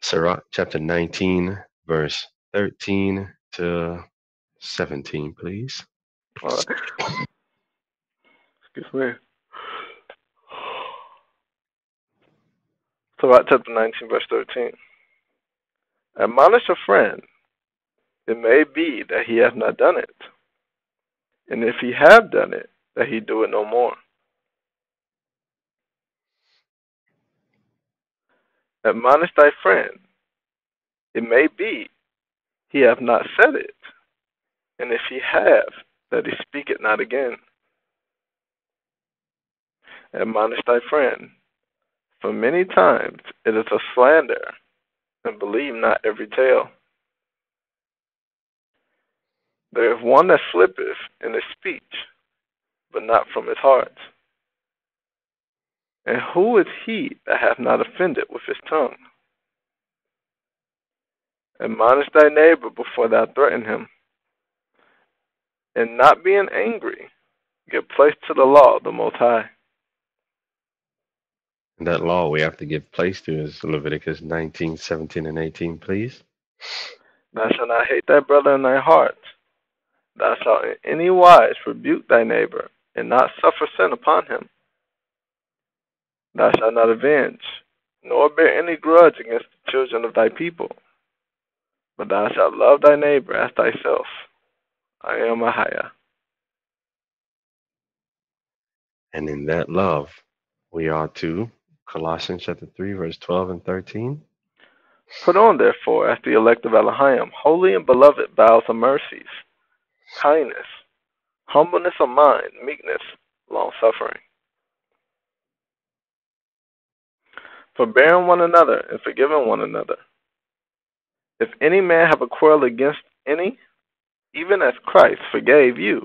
Sirach chapter 19, verse 13 to 17, please. Excuse me. Sirach chapter 19, verse 13. Admonish a friend. It may be that he hath not done it. And if he have done it, that he do it no more. Admonish thy friend. It may be he have not said it, and if he have, that he speak it not again. Admonish thy friend, for many times it is a slander, and believe not every tale. There is one that slippeth in his speech, but not from his heart. And who is he that hath not offended with his tongue? Admonish thy neighbor before thou threaten him. And not being angry, give place to the law of the Most High. That law we have to give place to is Leviticus 19, 17, and 18, please. Thou shalt not hate thy brother in thy heart. Thou shalt in any wise rebuke thy neighbor, and not suffer sin upon him. Thou shalt not avenge, nor bear any grudge against the children of thy people, but thou shalt love thy neighbor as thyself. I am Ahia. And in that love, we are to Colossians chapter 3, verse 12 and 13. Put on, therefore, as the elect of Elohim, holy and beloved vows of mercies, kindness, humbleness of mind, meekness, long suffering. Forbearing one another and forgiving one another. If any man have a quarrel against any, even as Christ forgave you,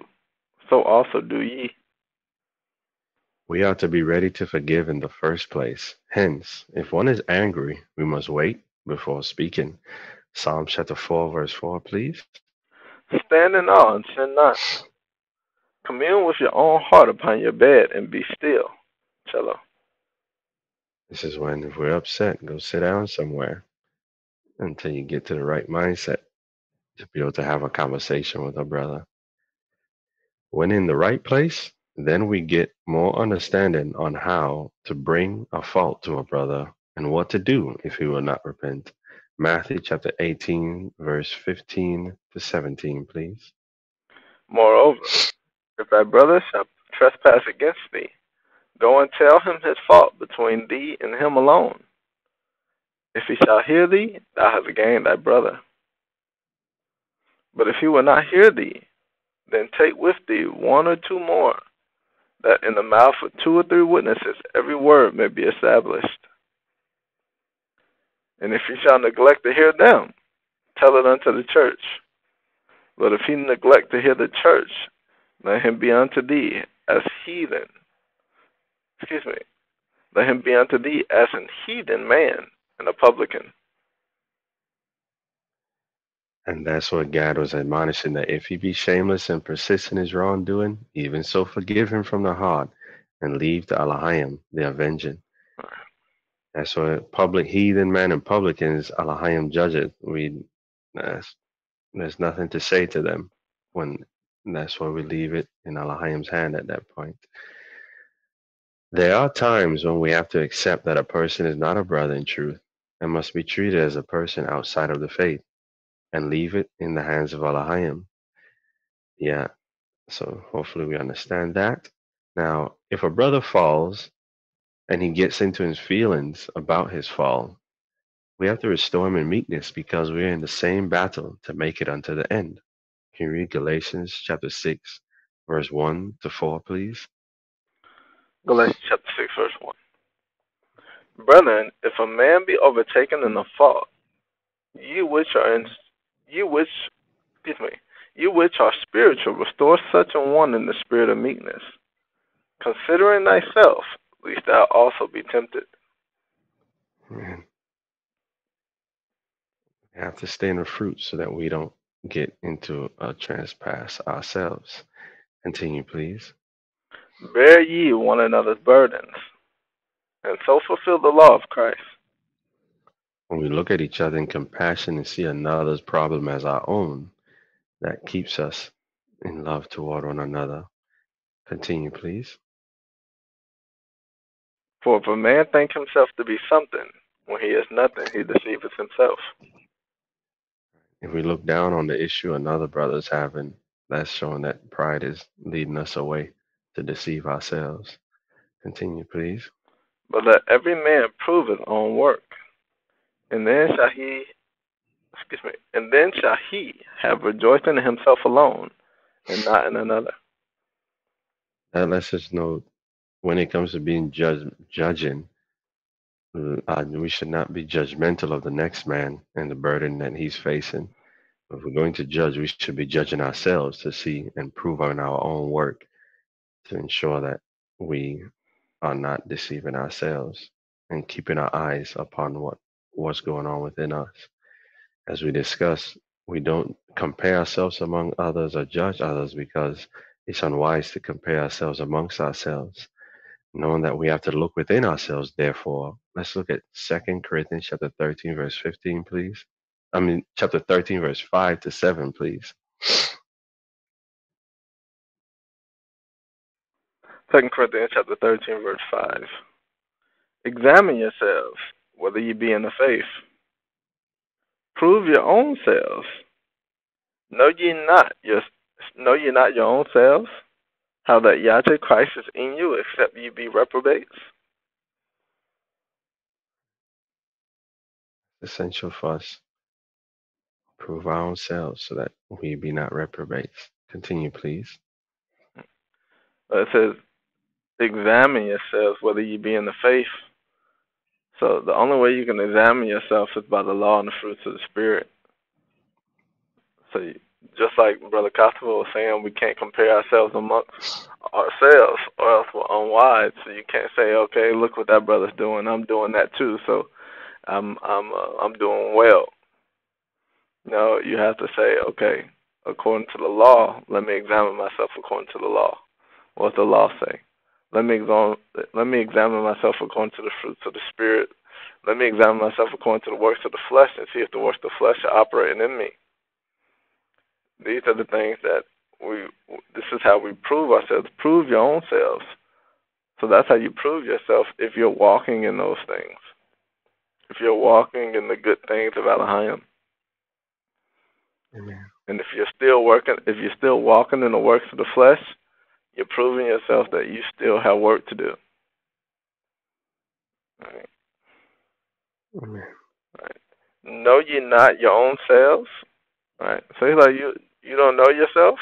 so also do ye. We ought to be ready to forgive in the first place. Hence, if one is angry, we must wait before speaking. Psalm chapter 4, verse 4, please. Stand in awe and sin not. Commune with your own heart upon your bed and be still. Selah. This is when, if we're upset, go sit down somewhere until you get to the right mindset to be able to have a conversation with a brother. When in the right place, then we get more understanding on how to bring a fault to a brother and what to do if he will not repent. Matthew chapter 18, verse 15 to 17, please. Moreover, if thy brother shall trespass against thee, go and tell him his fault between thee and him alone. If he shall hear thee, thou hast gained thy brother. But if he will not hear thee, then take with thee one or two more, that in the mouth of two or three witnesses every word may be established. And if he shall neglect to hear them, tell it unto the church. But if he neglect to hear the church, let him be unto thee as heathen. Excuse me. Let him be unto thee as an heathen man and a publican. And that's what Gad was admonishing that if he be shameless and persist in his wrongdoing, even so forgive him from the heart and leave to Elohim the avenging. Uh, that's what public heathen man and publicans Elohim judge it. We that's, there's nothing to say to them when that's why we leave it in Elohim's hand at that point. There are times when we have to accept that a person is not a brother in truth and must be treated as a person outside of the faith and leave it in the hands of Elohim. Yeah, so hopefully we understand that. Now, if a brother falls and he gets into his feelings about his fall, we have to restore him in meekness because we're in the same battle to make it unto the end. Can you read Galatians chapter 6, verse 1 to 4, please. Galatians chapter 6, verse 1. Brethren, if a man be overtaken in a fault, you which are in, you which, excuse me, you which are spiritual, restore such a one in the spirit of meekness, considering thyself, lest thou also be tempted. Man. We have to stay in the fruit so that we don't get into a trespass ourselves. Continue, please. Bear ye one another's burdens, and so fulfill the law of Christ. When we look at each other in compassion and see another's problem as our own, that keeps us in love toward one another. Continue, please. For if a man think himself to be something, when he is nothing, he deceiveth himself. If we look down on the issue another brother's having, that's showing that pride is leading us away to deceive ourselves. Continue, please. But let every man prove his own work, and then shall he, excuse me, and then shall he have rejoicing in himself alone, and not in another. That lets us know when it comes to being judge, judging, uh, we should not be judgmental of the next man and the burden that he's facing. If we're going to judge, we should be judging ourselves to see and prove on our own work to ensure that we are not deceiving ourselves and keeping our eyes upon what what's going on within us. As we discuss, we don't compare ourselves among others or judge others because it's unwise to compare ourselves amongst ourselves knowing that we have to look within ourselves therefore let's look at second corinthians chapter 13 verse 15 please i mean chapter 13 verse 5 to 7 please Second Corinthians chapter thirteen, verse five. Examine yourselves whether ye be in the faith. Prove your own selves. Know ye not your know ye not your own selves, how that Yache Christ is in you, except you be reprobates? essential for us prove our own selves so that we be not reprobates continue please It says, examine yourselves whether ye be in the faith. So the only way you can examine yourself is by the law and the fruits of the Spirit. So you, just like Brother Costello was saying, we can't compare ourselves amongst ourselves, or else we're unwise. So you can't say, okay, look what that brother's doing. I'm doing that too. So I'm I'm uh, I'm doing well. No, you have to say, okay, according to the law, let me examine myself according to the law. What does the law say? Let me examine let me examine myself according to the fruits of the spirit. Let me examine myself according to the works of the flesh and see if the works of the flesh are operating in me. These are the things that we this is how we prove ourselves. Prove your own selves. So that's how you prove yourself if you're walking in those things. If you're walking in the good things of Elohim. amen And if you're still working, if you're still walking in the works of the flesh, you're proving yourself that you still have work to do. Right. amen Know ye not your own selves? Right. So he's like, you you don't know yourself?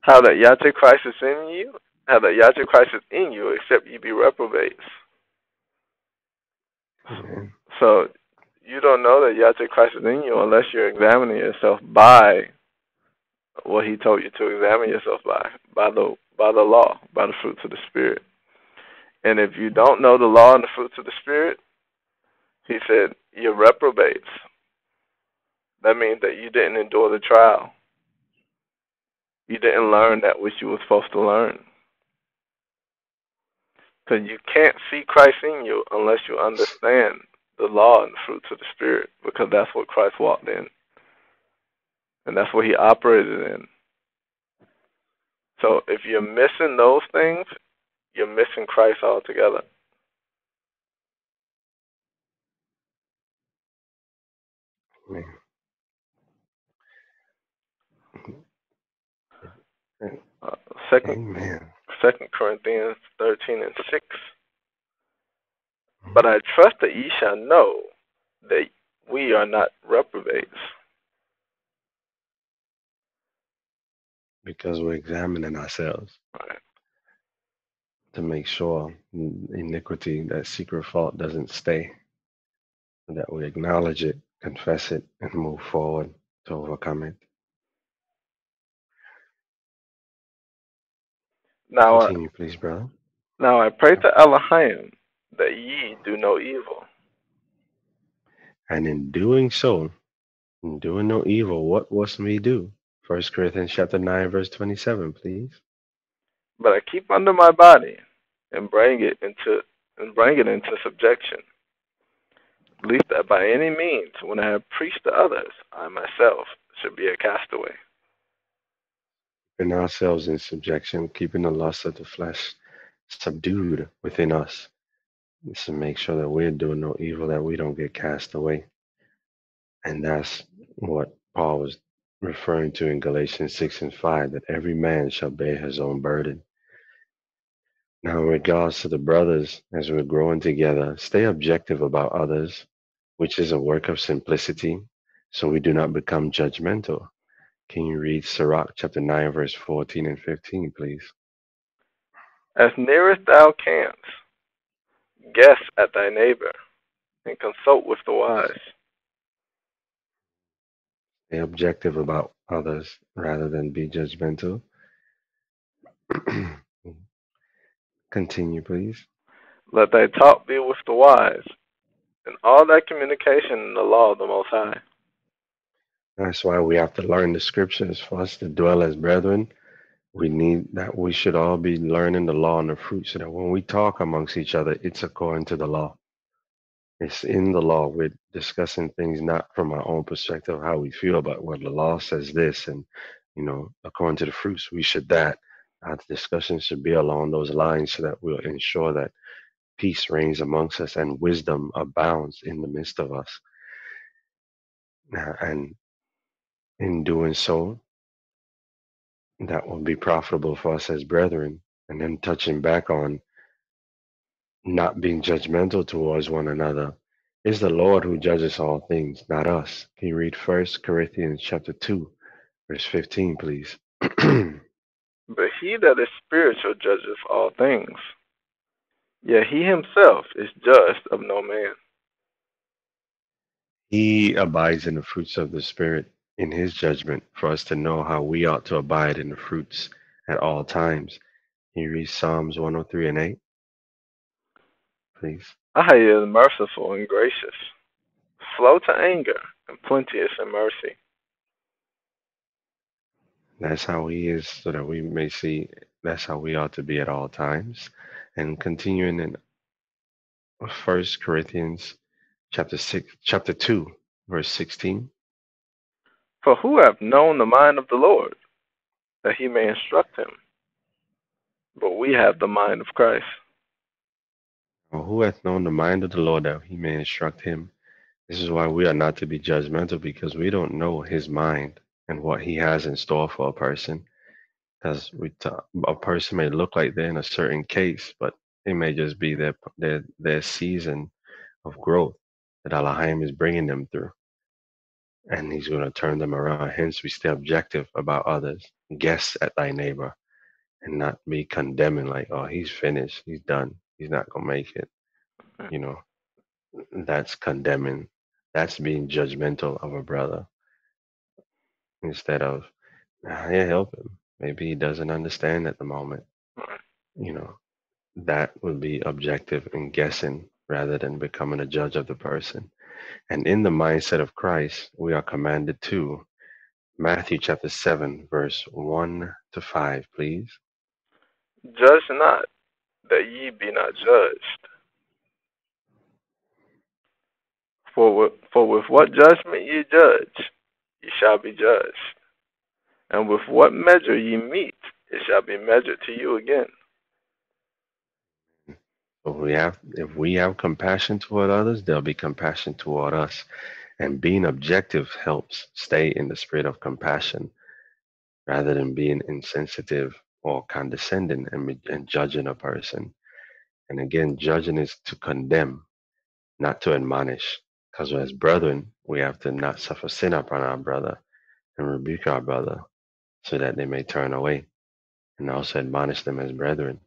How that Yache Christ is in you? How that Yache Christ is in you, except you be reprobates. amen So you don't know that Yache Christ is in you unless you're examining yourself by what He told you to examine yourself by, by the by the law, by the fruits of the Spirit. And if you don't know the law and the fruits of the Spirit, He said you're reprobates. That means that you didn't endure the trial. You didn't learn that which you were supposed to learn. Because you can't see Christ in you unless you understand the law and the fruits of the Spirit, because that's what Christ walked in. And that's what he operated in. So if you're missing those things, you're missing Christ altogether. Uh, second, amen Second Corinthians thirteen and six. But I trust that ye shall know that we are not reprobates. because we're examining ourselves Right. to make sure iniquity, that secret fault, doesn't stay. That we acknowledge it, confess it, and move forward to overcome it. Now, I, Continue, please, brother. now I pray to Elohim that ye do no evil, And in doing so, in doing no evil, what must we do? First Corinthians chapter 9, verse 27, please. but I keep under my body and bring it into and bring it into subjection, lest that by any means, when I have preached to others, I myself should be a castaway. In ourselves in subjection, keeping the lust of the flesh subdued within us. To make sure that we're doing no evil, that we don't get cast away. And that's what Paul was referring to in Galatians 6 and 5 that every man shall bear his own burden. Now, in regards to the brothers, as we're growing together, stay objective about others, which is a work of simplicity, so we do not become judgmental. Can you read Sirach chapter 9, verse 14 and 15, please? As near as thou canst, guess at thy neighbor, and consult with the wise. Be objective about others rather than be judgmental. Continue, please. Let thy talk be with the wise, and all thy communication in the law of the Most High. That's why we have to learn the scriptures for us to dwell as brethren. We need that we should all be learning the law and the fruit so that when we talk amongst each other, it's according to the law. It's in the law. We're discussing things not from our own perspective, how we feel about what the law says this, and you know, according to the fruits, we should that. Our discussion should be along those lines so that we'll ensure that peace reigns amongst us and wisdom abounds in the midst of us. And in doing so, that will be profitable for us as brethren. And then touching back on not being judgmental towards one another. It's the Lord who judges all things, not us. Can you read First Corinthians chapter two, verse fifteen, please? But he that is spiritual judgeth all things, yet he himself is just of no man. he abides in the fruits of the Spirit in his judgment for us to know how we ought to abide in the fruits at all times. Can you read Psalms 103 and 8, please? I is merciful and gracious, slow to anger, and plenteous in mercy. That's how he is, so that we may see that's how we ought to be at all times. And continuing in First Corinthians chapter six, chapter two, verse sixteen. For who hath known the mind of the Lord, that he may instruct him? But we have the mind of Christ. Who hath known the mind of the Lord that he may instruct him? This is why we are not to be judgmental because we don't know his mind and what he has in store for a person. Because we a person may look like they're in a certain case, but it may just be their their their season of growth that Elohim is bringing them through, and He's going to turn them around. Hence, we stay objective about others. Guess at thy neighbor, and not be condemning like, "Oh, he's finished. He's done. He's not going to make it." You know, that's condemning. That's being judgmental of a brother instead of, "Ah, "Yeah, help him. Maybe he doesn't understand at the moment." You know, that would be objective and guessing rather than becoming a judge of the person. And in the mindset of Christ, we are commanded to Matthew chapter 7, verse 1 to 5, please. Judge not, that ye be not judged. For with, for with what judgment ye judge, ye shall be judged. And with what measure ye meet, it shall be measured to you again. If we have if we have compassion toward others, there'll be compassion toward us. And being objective helps stay in the spirit of compassion rather than being insensitive or condescending and, and judging a person. And again, judging is to condemn, not to admonish. Because as brethren, we have to not suffer sin upon our brother and rebuke our brother. so that they may turn away, and also admonish them as brethren.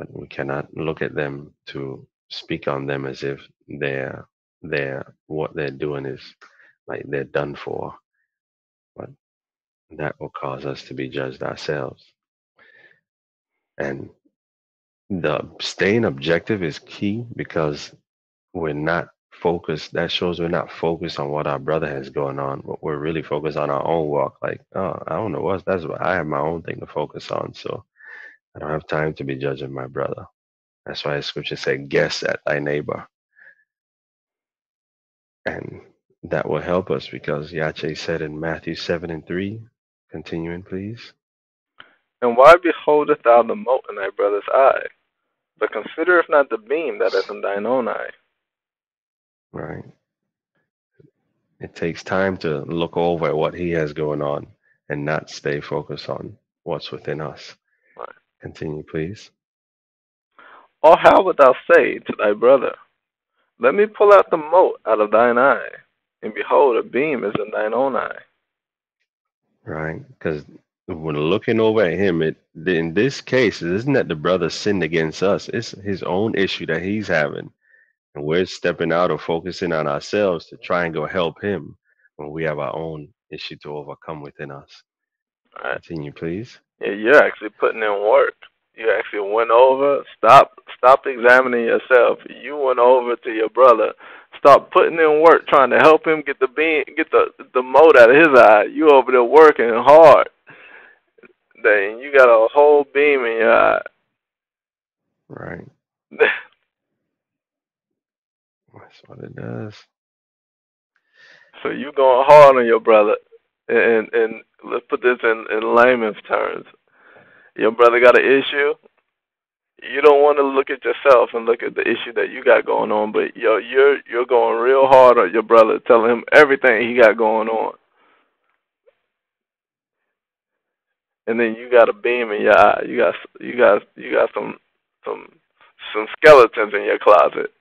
But we cannot look at them to speak on them as if they're they're what they're doing is like they're done for. But that will cause us to be judged ourselves. And the staying objective is key because we're not focused. That shows we're not focused on what our brother has going on, but we're really focused on our own walk. Like, oh, I don't know what that's what I have my own thing to focus on. So I don't have time to be judging my brother. That's why the scripture said, guess at thy neighbor. And that will help us because Yache said in Matthew 7 and 3, continuing please. And why beholdest thou the mote in thy brother's eye, but considereth not the beam that is in thine own eye? Right. It takes time to look over at what he has going on and not stay focused on what's within us. Continue, please. Or how wilt thou say to thy brother, Let me pull out the mote out of thine eye, and behold, a beam is in thine own eye? Right, because when looking over at him, it in this case, it isn't that the brother sinned against us; it's his own issue that he's having, and we're stepping out or focusing on ourselves to try and go help him when we have our own issue to overcome within us. Right. Continue, please. Yeah, you're actually putting in work. You actually went over. Stop. Stop examining yourself. You went over to your brother. Stop putting in work, trying to help him get the beam, get the the mote out of his eye. You over there working hard. Then you got a whole beam in your eye. Right. That's what it does. So you going hard on your brother, and and let's put this in in layman's terms. Your brother got an issue. You don't want to look at yourself and look at the issue that you got going on, but yo, you're you're going real hard on your brother, telling him everything he got going on, and then you got a beam in your eye. You got you got you got some some some skeletons in your closet.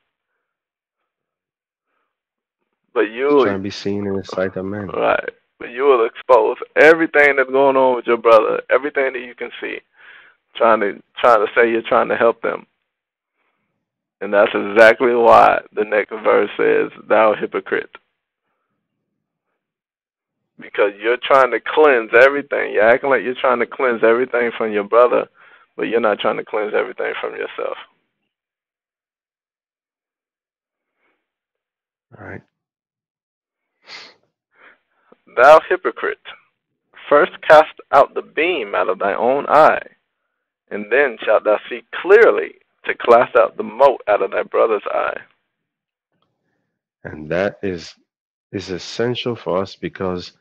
But you trying to be seen in the sight of men. Right. But you will expose everything that's going on with your brother, everything that you can see, trying to trying to say you're trying to help them. And that's exactly why the next verse says, Thou hypocrite. Because you're trying to cleanse everything. You're acting like you're trying to cleanse everything from your brother, but you're not trying to cleanse everything from yourself. All right. Thou hypocrite, first cast out the beam out of thy own eye, and then shalt thou see clearly to cast out the mote out of thy brother's eye. And that is is essential for us because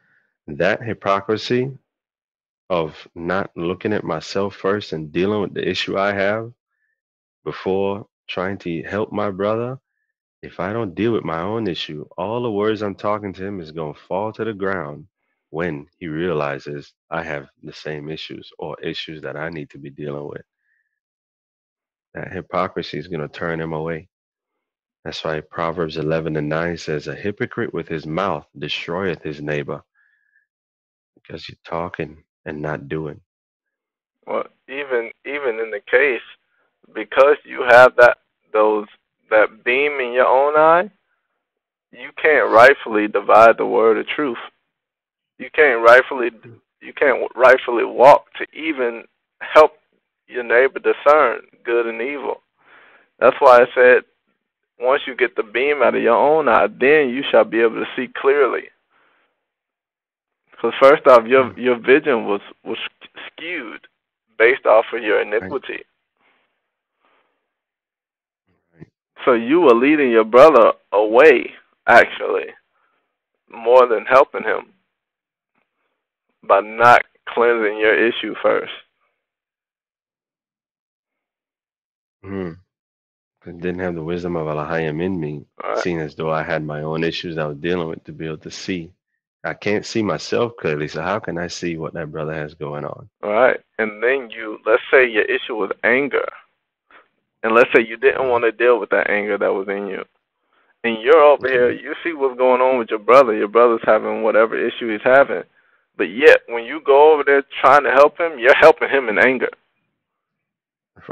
that hypocrisy of not looking at myself first and dealing with the issue I have before trying to help my brother if I don't deal with my own issue, all the words I'm talking to him is going to fall to the ground when he realizes I have the same issues or issues that I need to be dealing with. That hypocrisy is going to turn him away. That's why Proverbs 11 and 9 says, A hypocrite with his mouth destroyeth his neighbor because you're talking and not doing. Well, even even in the case, because you have that those that beam in your own eye, you can't rightfully divide the word of truth. You can't rightfully you can't rightfully walk to even help your neighbor discern good and evil. That's why I said once you get the beam out of your own eye, then you shall be able to see clearly. Because first off, your your vision was was skewed based off of your iniquity. So you were leading your brother away, actually, more than helping him by not cleansing your issue first. Hmm. I didn't have the wisdom of Elohim in me, right. seeing as though I had my own issues I was dealing with to be able to see. I can't see myself clearly, so how can I see what that brother has going on? All right. And then you, let's say your issue was anger and let's say you didn't want to deal with that anger that was in you, and you're over here, you see what's going on with your brother. Your brother's having whatever issue he's having, But yet, when you go over there trying to help him, you're helping him in anger.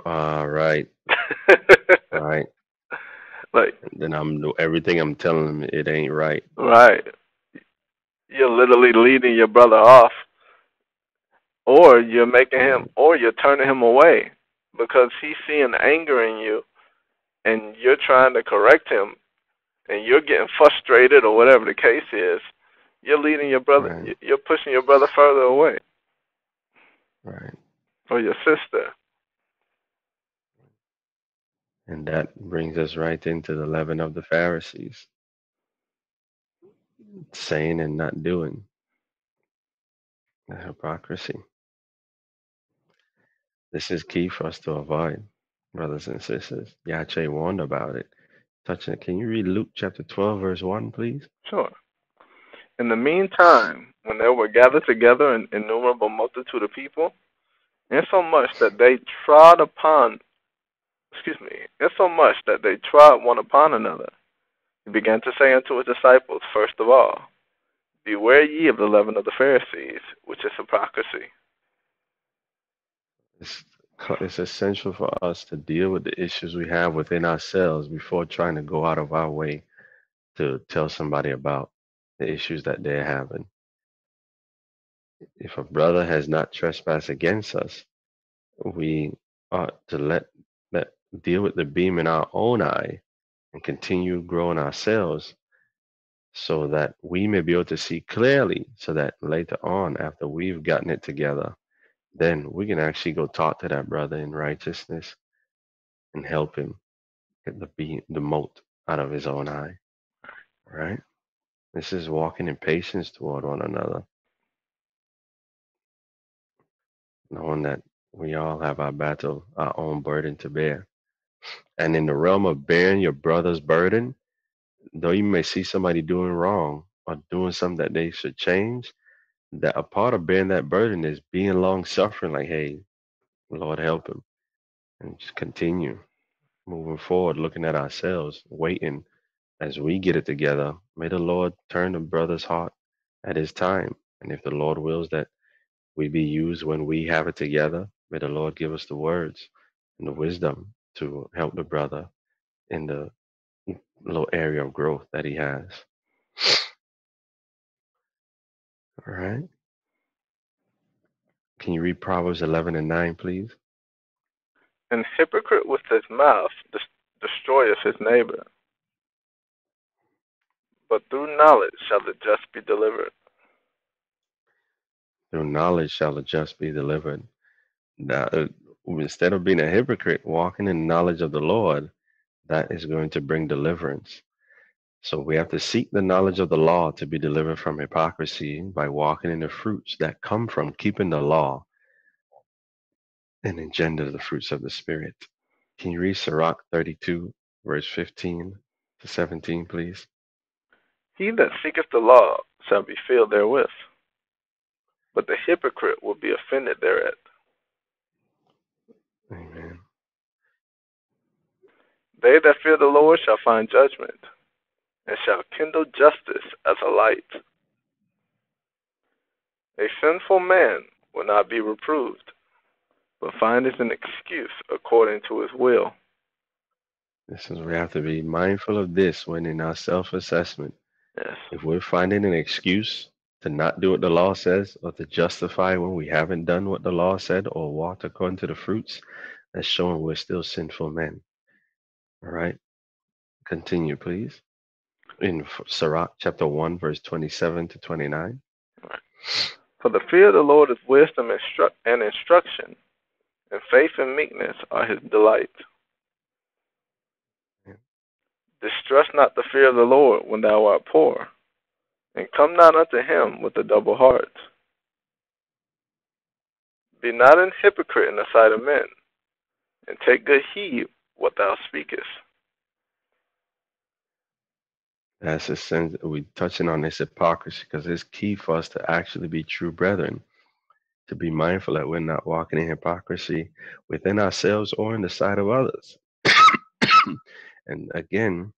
Uh, right, right. like, then I'm everything I'm telling him it ain't right. right. You're literally leading your brother off, or you're making him, or you're turning him away because he's seeing anger in you, and you're trying to correct him, and you're getting frustrated or whatever the case is. You're leading your brother. Right. you- You're pushing your brother further away, Right. or your sister. And that brings us right into the leaven of the Pharisees. Saying and not doing. The hypocrisy. This is key for us to avoid, brothers and sisters. Yache warned about it. Touching it. Can you read Luke chapter 12, verse 1, please? Sure. In the meantime, when there were gathered together an innumerable multitude of people, insomuch that they trod upon, excuse me, insomuch that they trod one upon another, he began to say unto his disciples, first of all, Beware ye of the leaven of the Pharisees, which is hypocrisy. It's, it's essential for us to deal with the issues we have within ourselves before trying to go out of our way to tell somebody about the issues that they're having. If a brother has not trespassed against us, we ought to let let deal with the beam in our own eye and continue growing ourselves so that we may be able to see clearly so that later on after we've gotten it together then we can actually go talk to that brother in righteousness and help him get the beam the mote out of his own eye right? This is walking in patience toward one another. Knowing that we all have our battle our own burden to bear. And in the realm of bearing your brother's burden though you may see somebody doing wrong or doing something that they should change, that a part of bearing that burden is being long suffering, like, hey, Lord help him. And just continue moving forward, looking at ourselves, waiting as we get it together. May the Lord turn the brother's heart at his time. And if the Lord wills that we be used when we have it together, may the Lord give us the words and the wisdom to help the brother in the little area of growth that he has. All right. Can you read Proverbs 11 and 9, please? An hypocrite with his mouth des- destroyeth his neighbor, but through knowledge shall the just be delivered. Through knowledge shall the just be delivered. Now, uh, instead of being a hypocrite, walking in knowledge of the Lord, that is going to bring deliverance. So we have to seek the knowledge of the law to be delivered from hypocrisy by walking in the fruits that come from keeping the law and engender the fruits of the Spirit. Can you read Sirach 32, verse 15 to 17, please? He that seeketh the law shall be filled therewith, but the hypocrite will be offended thereat. Amen. They that fear the Lord shall find judgment, and shall kindle justice as a light. A sinful man will not be reproved, but findeth an excuse according to his will. This is we have to be mindful of this when in our self-assessment. Yes. If we're finding an excuse to not do what the law says or to justify when we haven't done what the law said or walked according to the fruits, that's showing we're still sinful men. All right. Continue, please. In Sirach chapter 1, verse 27 to 29. For the fear of the Lord is wisdom and and instruction, and faith and meekness are his delight. Yeah. Distrust not the fear of the Lord when thou art poor, and come not unto him with a double heart. Be not an hypocrite in the sight of men, and take good heed what thou speakest. That's a sense we're touching on this hypocrisy because it's key for us to actually be true brethren, to be mindful that we're not walking in hypocrisy within ourselves or in the sight of others. and again,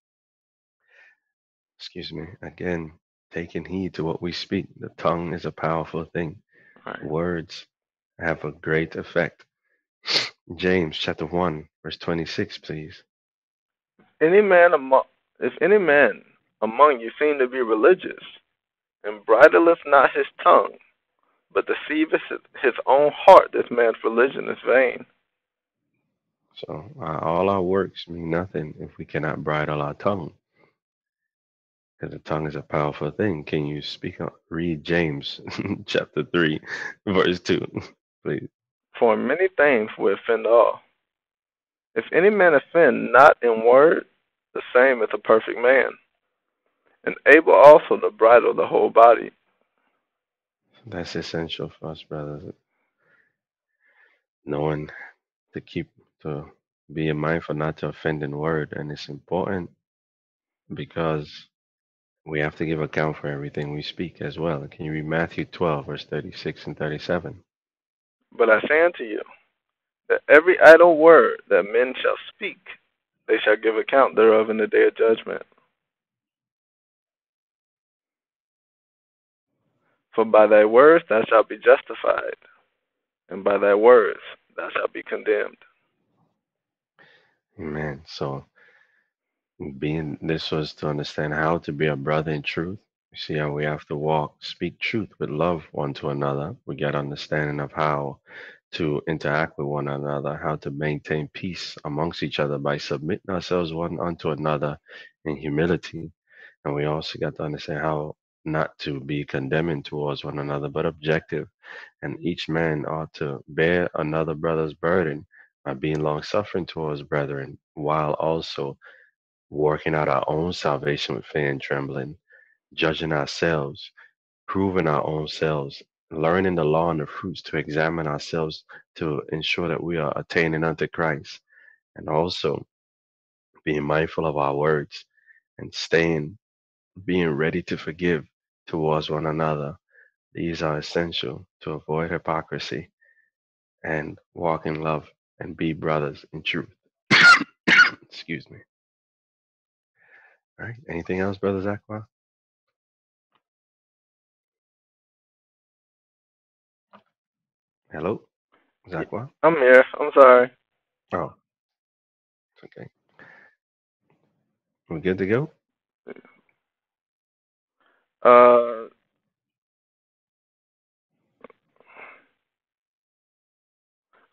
excuse me, again, taking heed to what we speak. The tongue is a powerful thing. Right. Words have a great effect. James chapter 1, verse 26, please. Any man among if any man among you seem to be religious, and bridleth not his tongue, but deceiveth his own heart, this man's religion is vain. So uh, all our works mean nothing if we cannot bridle our tongue. Because the tongue is a powerful thing. Can you speak on read James chapter 3, verse 2, please? For many things we offend all. If any man offend not in word, the same is a perfect man, and able also to bridle the whole body. That's essential for us, brothers. Knowing to keep to be mindful not to offend in word, and it's important because we have to give account for everything we speak as well. Can you read Matthew 12, verse 36 and 37? But I say unto you that every idle word that men shall speak, they shall give account thereof in the day of judgment. For by thy words thou shalt be justified, and by thy words thou shalt be condemned. Amen. So, being this was to understand how to be a brother in truth. You see how we have to walk, speak truth with love one to another. We get understanding of how to interact with one another, how to maintain peace amongst each other by submitting ourselves one unto another in humility. And we also got to understand how not to be condemning towards one another, but objective. And each man ought to bear another brother's burden by being long suffering towards brethren, while also working out our own salvation with fear and trembling, judging ourselves, proving our own selves, learning the law and the fruits to examine ourselves to ensure that we are attaining unto Christ, and also being mindful of our words and staying, being ready to forgive towards one another. These are essential to avoid hypocrisy and walk in love and be brothers in truth. Excuse me. All right. Anything else, Brother Zakwa? Hello? Zakwa? I'm here. I'm sorry. Oh. it's Okay. We good to go? Uh,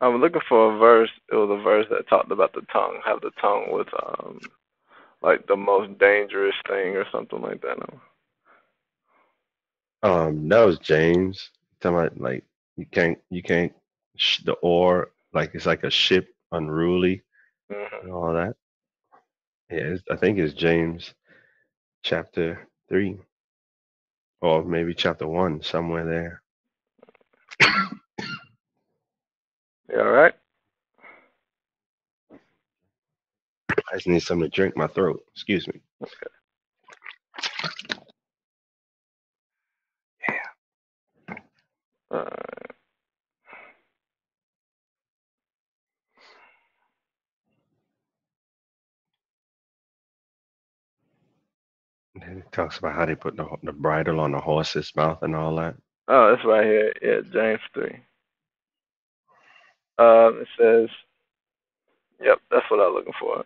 I was looking for a verse. It was a verse that talked about the tongue. How the tongue was um like the most dangerous thing or something like that. Um, that was James. Talking about like you can't you can't sh- the oar like it's like a ship unruly hmm and all that. Yeah, it's, I think it's James chapter three or maybe chapter one somewhere there. You all right? I just need something to drink my throat. Excuse me. And then it talks about how they put the, the bridle on the horse's mouth and all that. oh, it's right here. Yeah, James three. Um, it says, "Yep, that's what I'm looking for."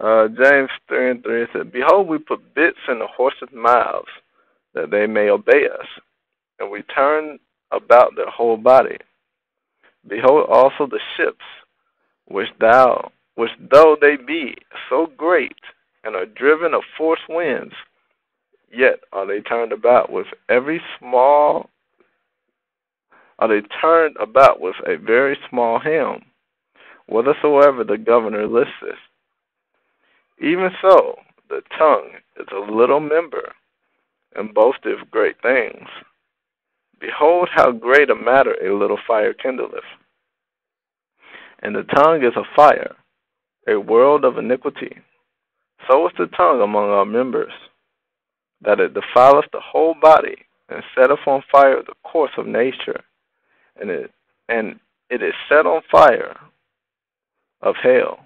Uh, James 3 and 3 said, Behold, we put bits in the horses' mouths, that they may obey us, and we turn about their whole body. Behold also the ships, which thou, which though they be so great, and are driven of force winds, yet are they turned about with every small, are they turned about with a very small helm, whithersoever the governor listeth. Even so, the tongue is a little member, and boasteth great things. Behold, how great a matter a little fire kindleth. And the tongue is a fire, a world of iniquity. So is the tongue among our members, that it defileth the whole body, and setteth on fire the course of nature, and it and it is set on fire of hell.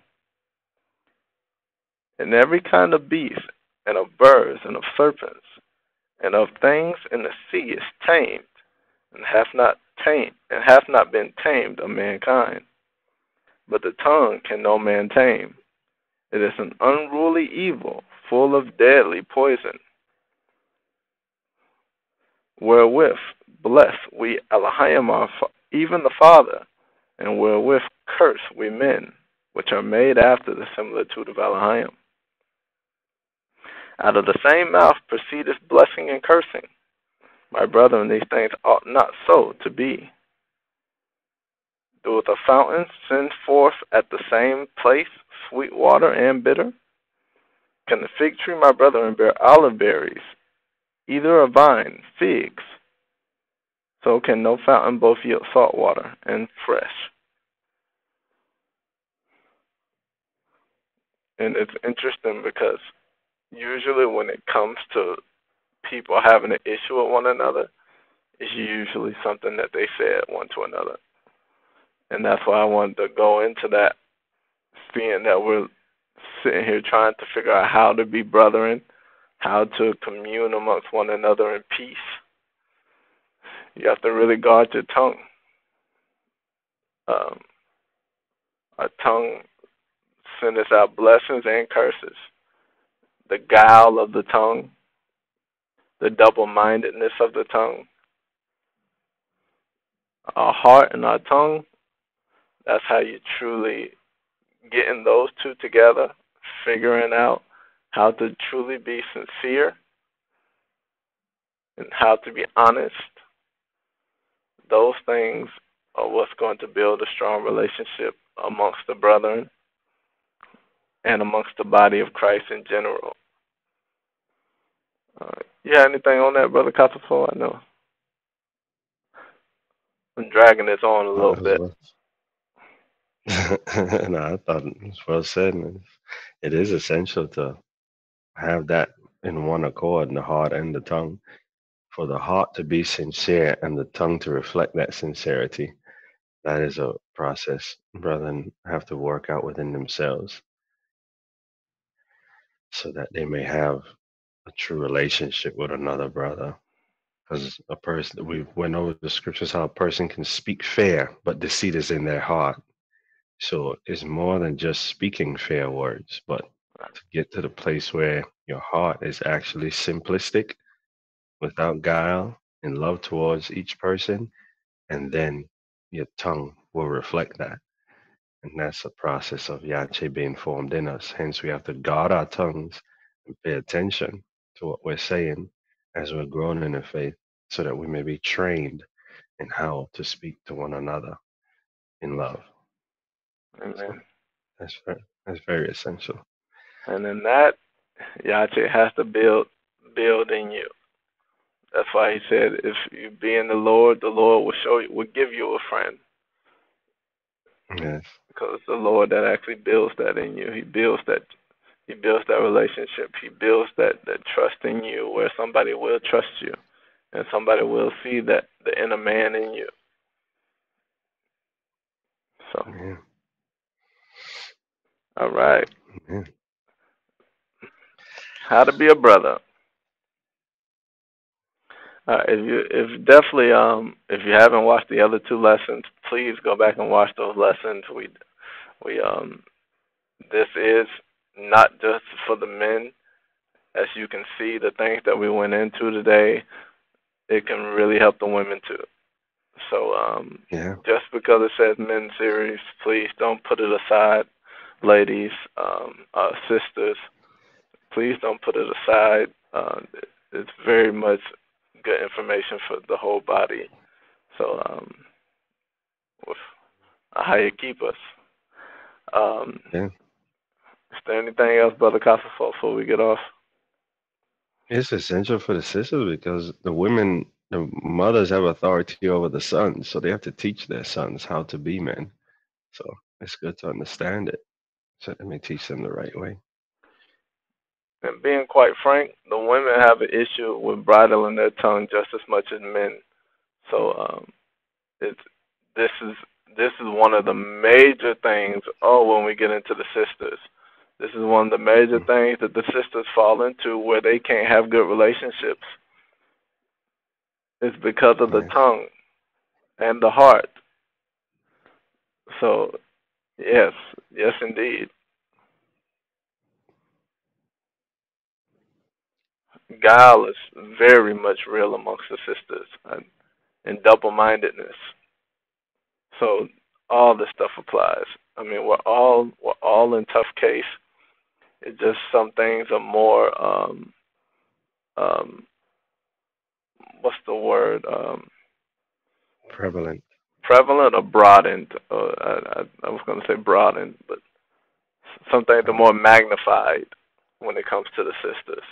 And every kind of beast, and of birds, and of serpents, and of things in the sea is tamed, and hath not tamed, and hath not been tamed of mankind. But the tongue can no man tame. It is an unruly evil, full of deadly poison, wherewith bless we Elohim, our, even the Father, and wherewith curse we men, which are made after the similitude of Elohim. Out of the same mouth proceedeth blessing and cursing. My brethren, these things ought not so to be. Doeth a fountain send forth at the same place sweet water and bitter? Can the fig tree, my brethren, bear olive berries, either a vine, figs? So can no fountain both yield salt water and fresh. And it's interesting because usually when it comes to people having an issue with one another, it's usually something that they said one to another. And that's why I wanted to go into that, seeing that we're sitting here trying to figure out how to be brethren, how to commune amongst one another in peace. You have to really guard your tongue. Um, our tongue sends out blessings and curses the guile of the tongue, the double mindedness of the tongue. Our heart and our tongue, that's how you truly getting those two together, figuring out how to truly be sincere and how to be honest. Those things are what's going to build a strong relationship amongst the brethren and amongst the body of Christ in general. Uh, you have anything on that, Brother Kasafo? I know. I'm dragging this on a little bit. no, I thought it was well said. It is essential to have that in one accord in the heart and the tongue. For the heart to be sincere and the tongue to reflect that sincerity, that is a process brethren have to work out within themselves so that they may have a true relationship with another brother. Because a person, we went over the scriptures how a person can speak fair, but deceit is in their heart. So it's more than just speaking fair words, but to get to the place where your heart is actually simplistic, without guile, and love towards each person, and then your tongue will reflect that. And that's a process of Yache being formed in us. Hence, we have to guard our tongues and pay attention to what we're saying as we're growing in the faith so that we may be trained in how to speak to one another in love. Amen. That's very, that's very essential. And then that, Yache has to build build in you. That's why he said, if you be in the Lord, the Lord will show you, will give you a friend. Yes. Because it's the Lord that actually builds that in you. He builds that he builds that relationship. He builds that, that trust in you where somebody will trust you and somebody will see that the inner man in you. So yeah. all right. Yeah. How to be a brother. Uh, if you if definitely um if you haven't watched the other two lessons, please go back and watch those lessons. We we um this is not just for the men. As you can see, the things that we went into today, it can really help the women too. So um, yeah. just because it says men series, please don't put it aside, ladies, um, uh, sisters. Please don't put it aside. Uh, it's very much good information for the whole body. So um, with how you keep us. Um, yeah. Anything else, Brother Kasafo, before we get off? It's essential for the sisters because the women, the mothers have authority over the sons, so they have to teach their sons how to be men. So it's good to understand it. So let me teach them the right way. And being quite frank, the women have an issue with bridling their tongue just as much as men. So um, it's this is this is one of the major things. Oh, when we get into the sisters, this is one of the major things that the sisters fall into where they can't have good relationships. It's because of the tongue and the heart. So, yes, yes, indeed. Guile is very much real amongst the sisters and, and double mindedness. So all this stuff applies. I mean, we're all we're all in tough case. It's just some things are more um, um, what's the word? Um, prevalent. Prevalent or broadened? Uh, I, I, was going to say broadened, but some things are more magnified when it comes to the sisters.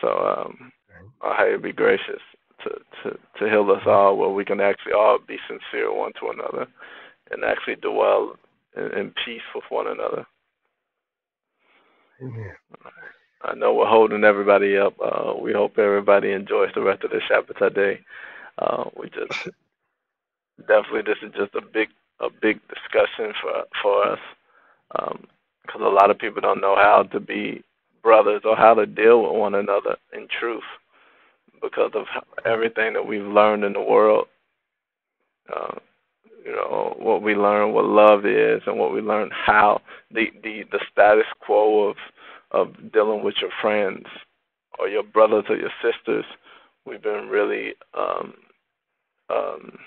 So um, I hope you be gracious to, to, to heal us all where we can actually all be sincere one to another and actually dwell in, in peace with one another. Amen. I know we're holding everybody up. Uh, we hope everybody enjoys the rest of the Shabbat day. Uh, we just definitely this is just a big a big discussion for for us because um, a lot of people don't know how to be brothers or how to deal with one another in truth because of everything that we've learned in the world. Uh, you know what we learn, what love is, and what we learn how the the the status quo of of dealing with your friends or your brothers or your sisters. We've been really um, um,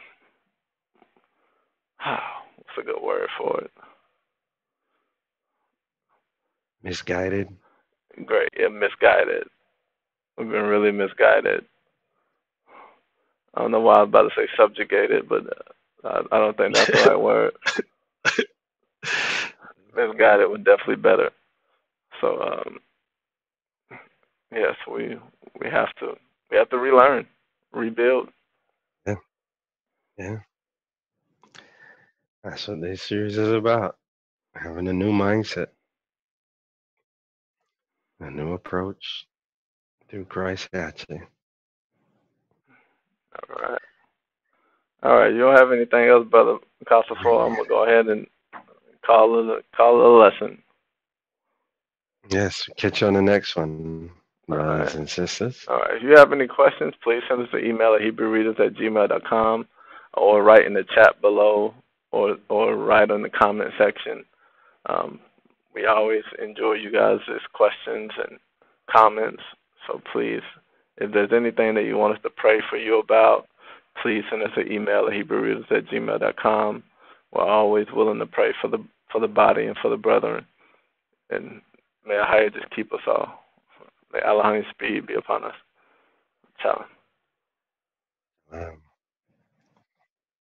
what's a good word for it? Misguided. Great, yeah, misguided. We've been really misguided. I don't know why I was about to say subjugated, but uh, I, I don't think that's the right word. misguided would definitely better. So um, yes, we we have to we have to relearn, rebuild. Yeah, yeah. That's what this series is about. Having a new mindset, a new approach through Christ actually. All right. All right. You don't have anything else, brother Kasafo. I'm gonna go ahead and call it a, call it a lesson. Yes. Catch you on the next one, brothers right. and sisters. All right. If you have any questions, please send us an email at HebrewReaders at gmail.com or write in the chat below or or write in the comment section. Um, we always enjoy you guys' questions and comments. So please, if there's anything that you want us to pray for you about, please send us an email at HebrewReaders at gmail.com. We're always willing to pray for the for the body and for the brethren. And may Allah just keep us all. May Allah's speed be upon us. Um.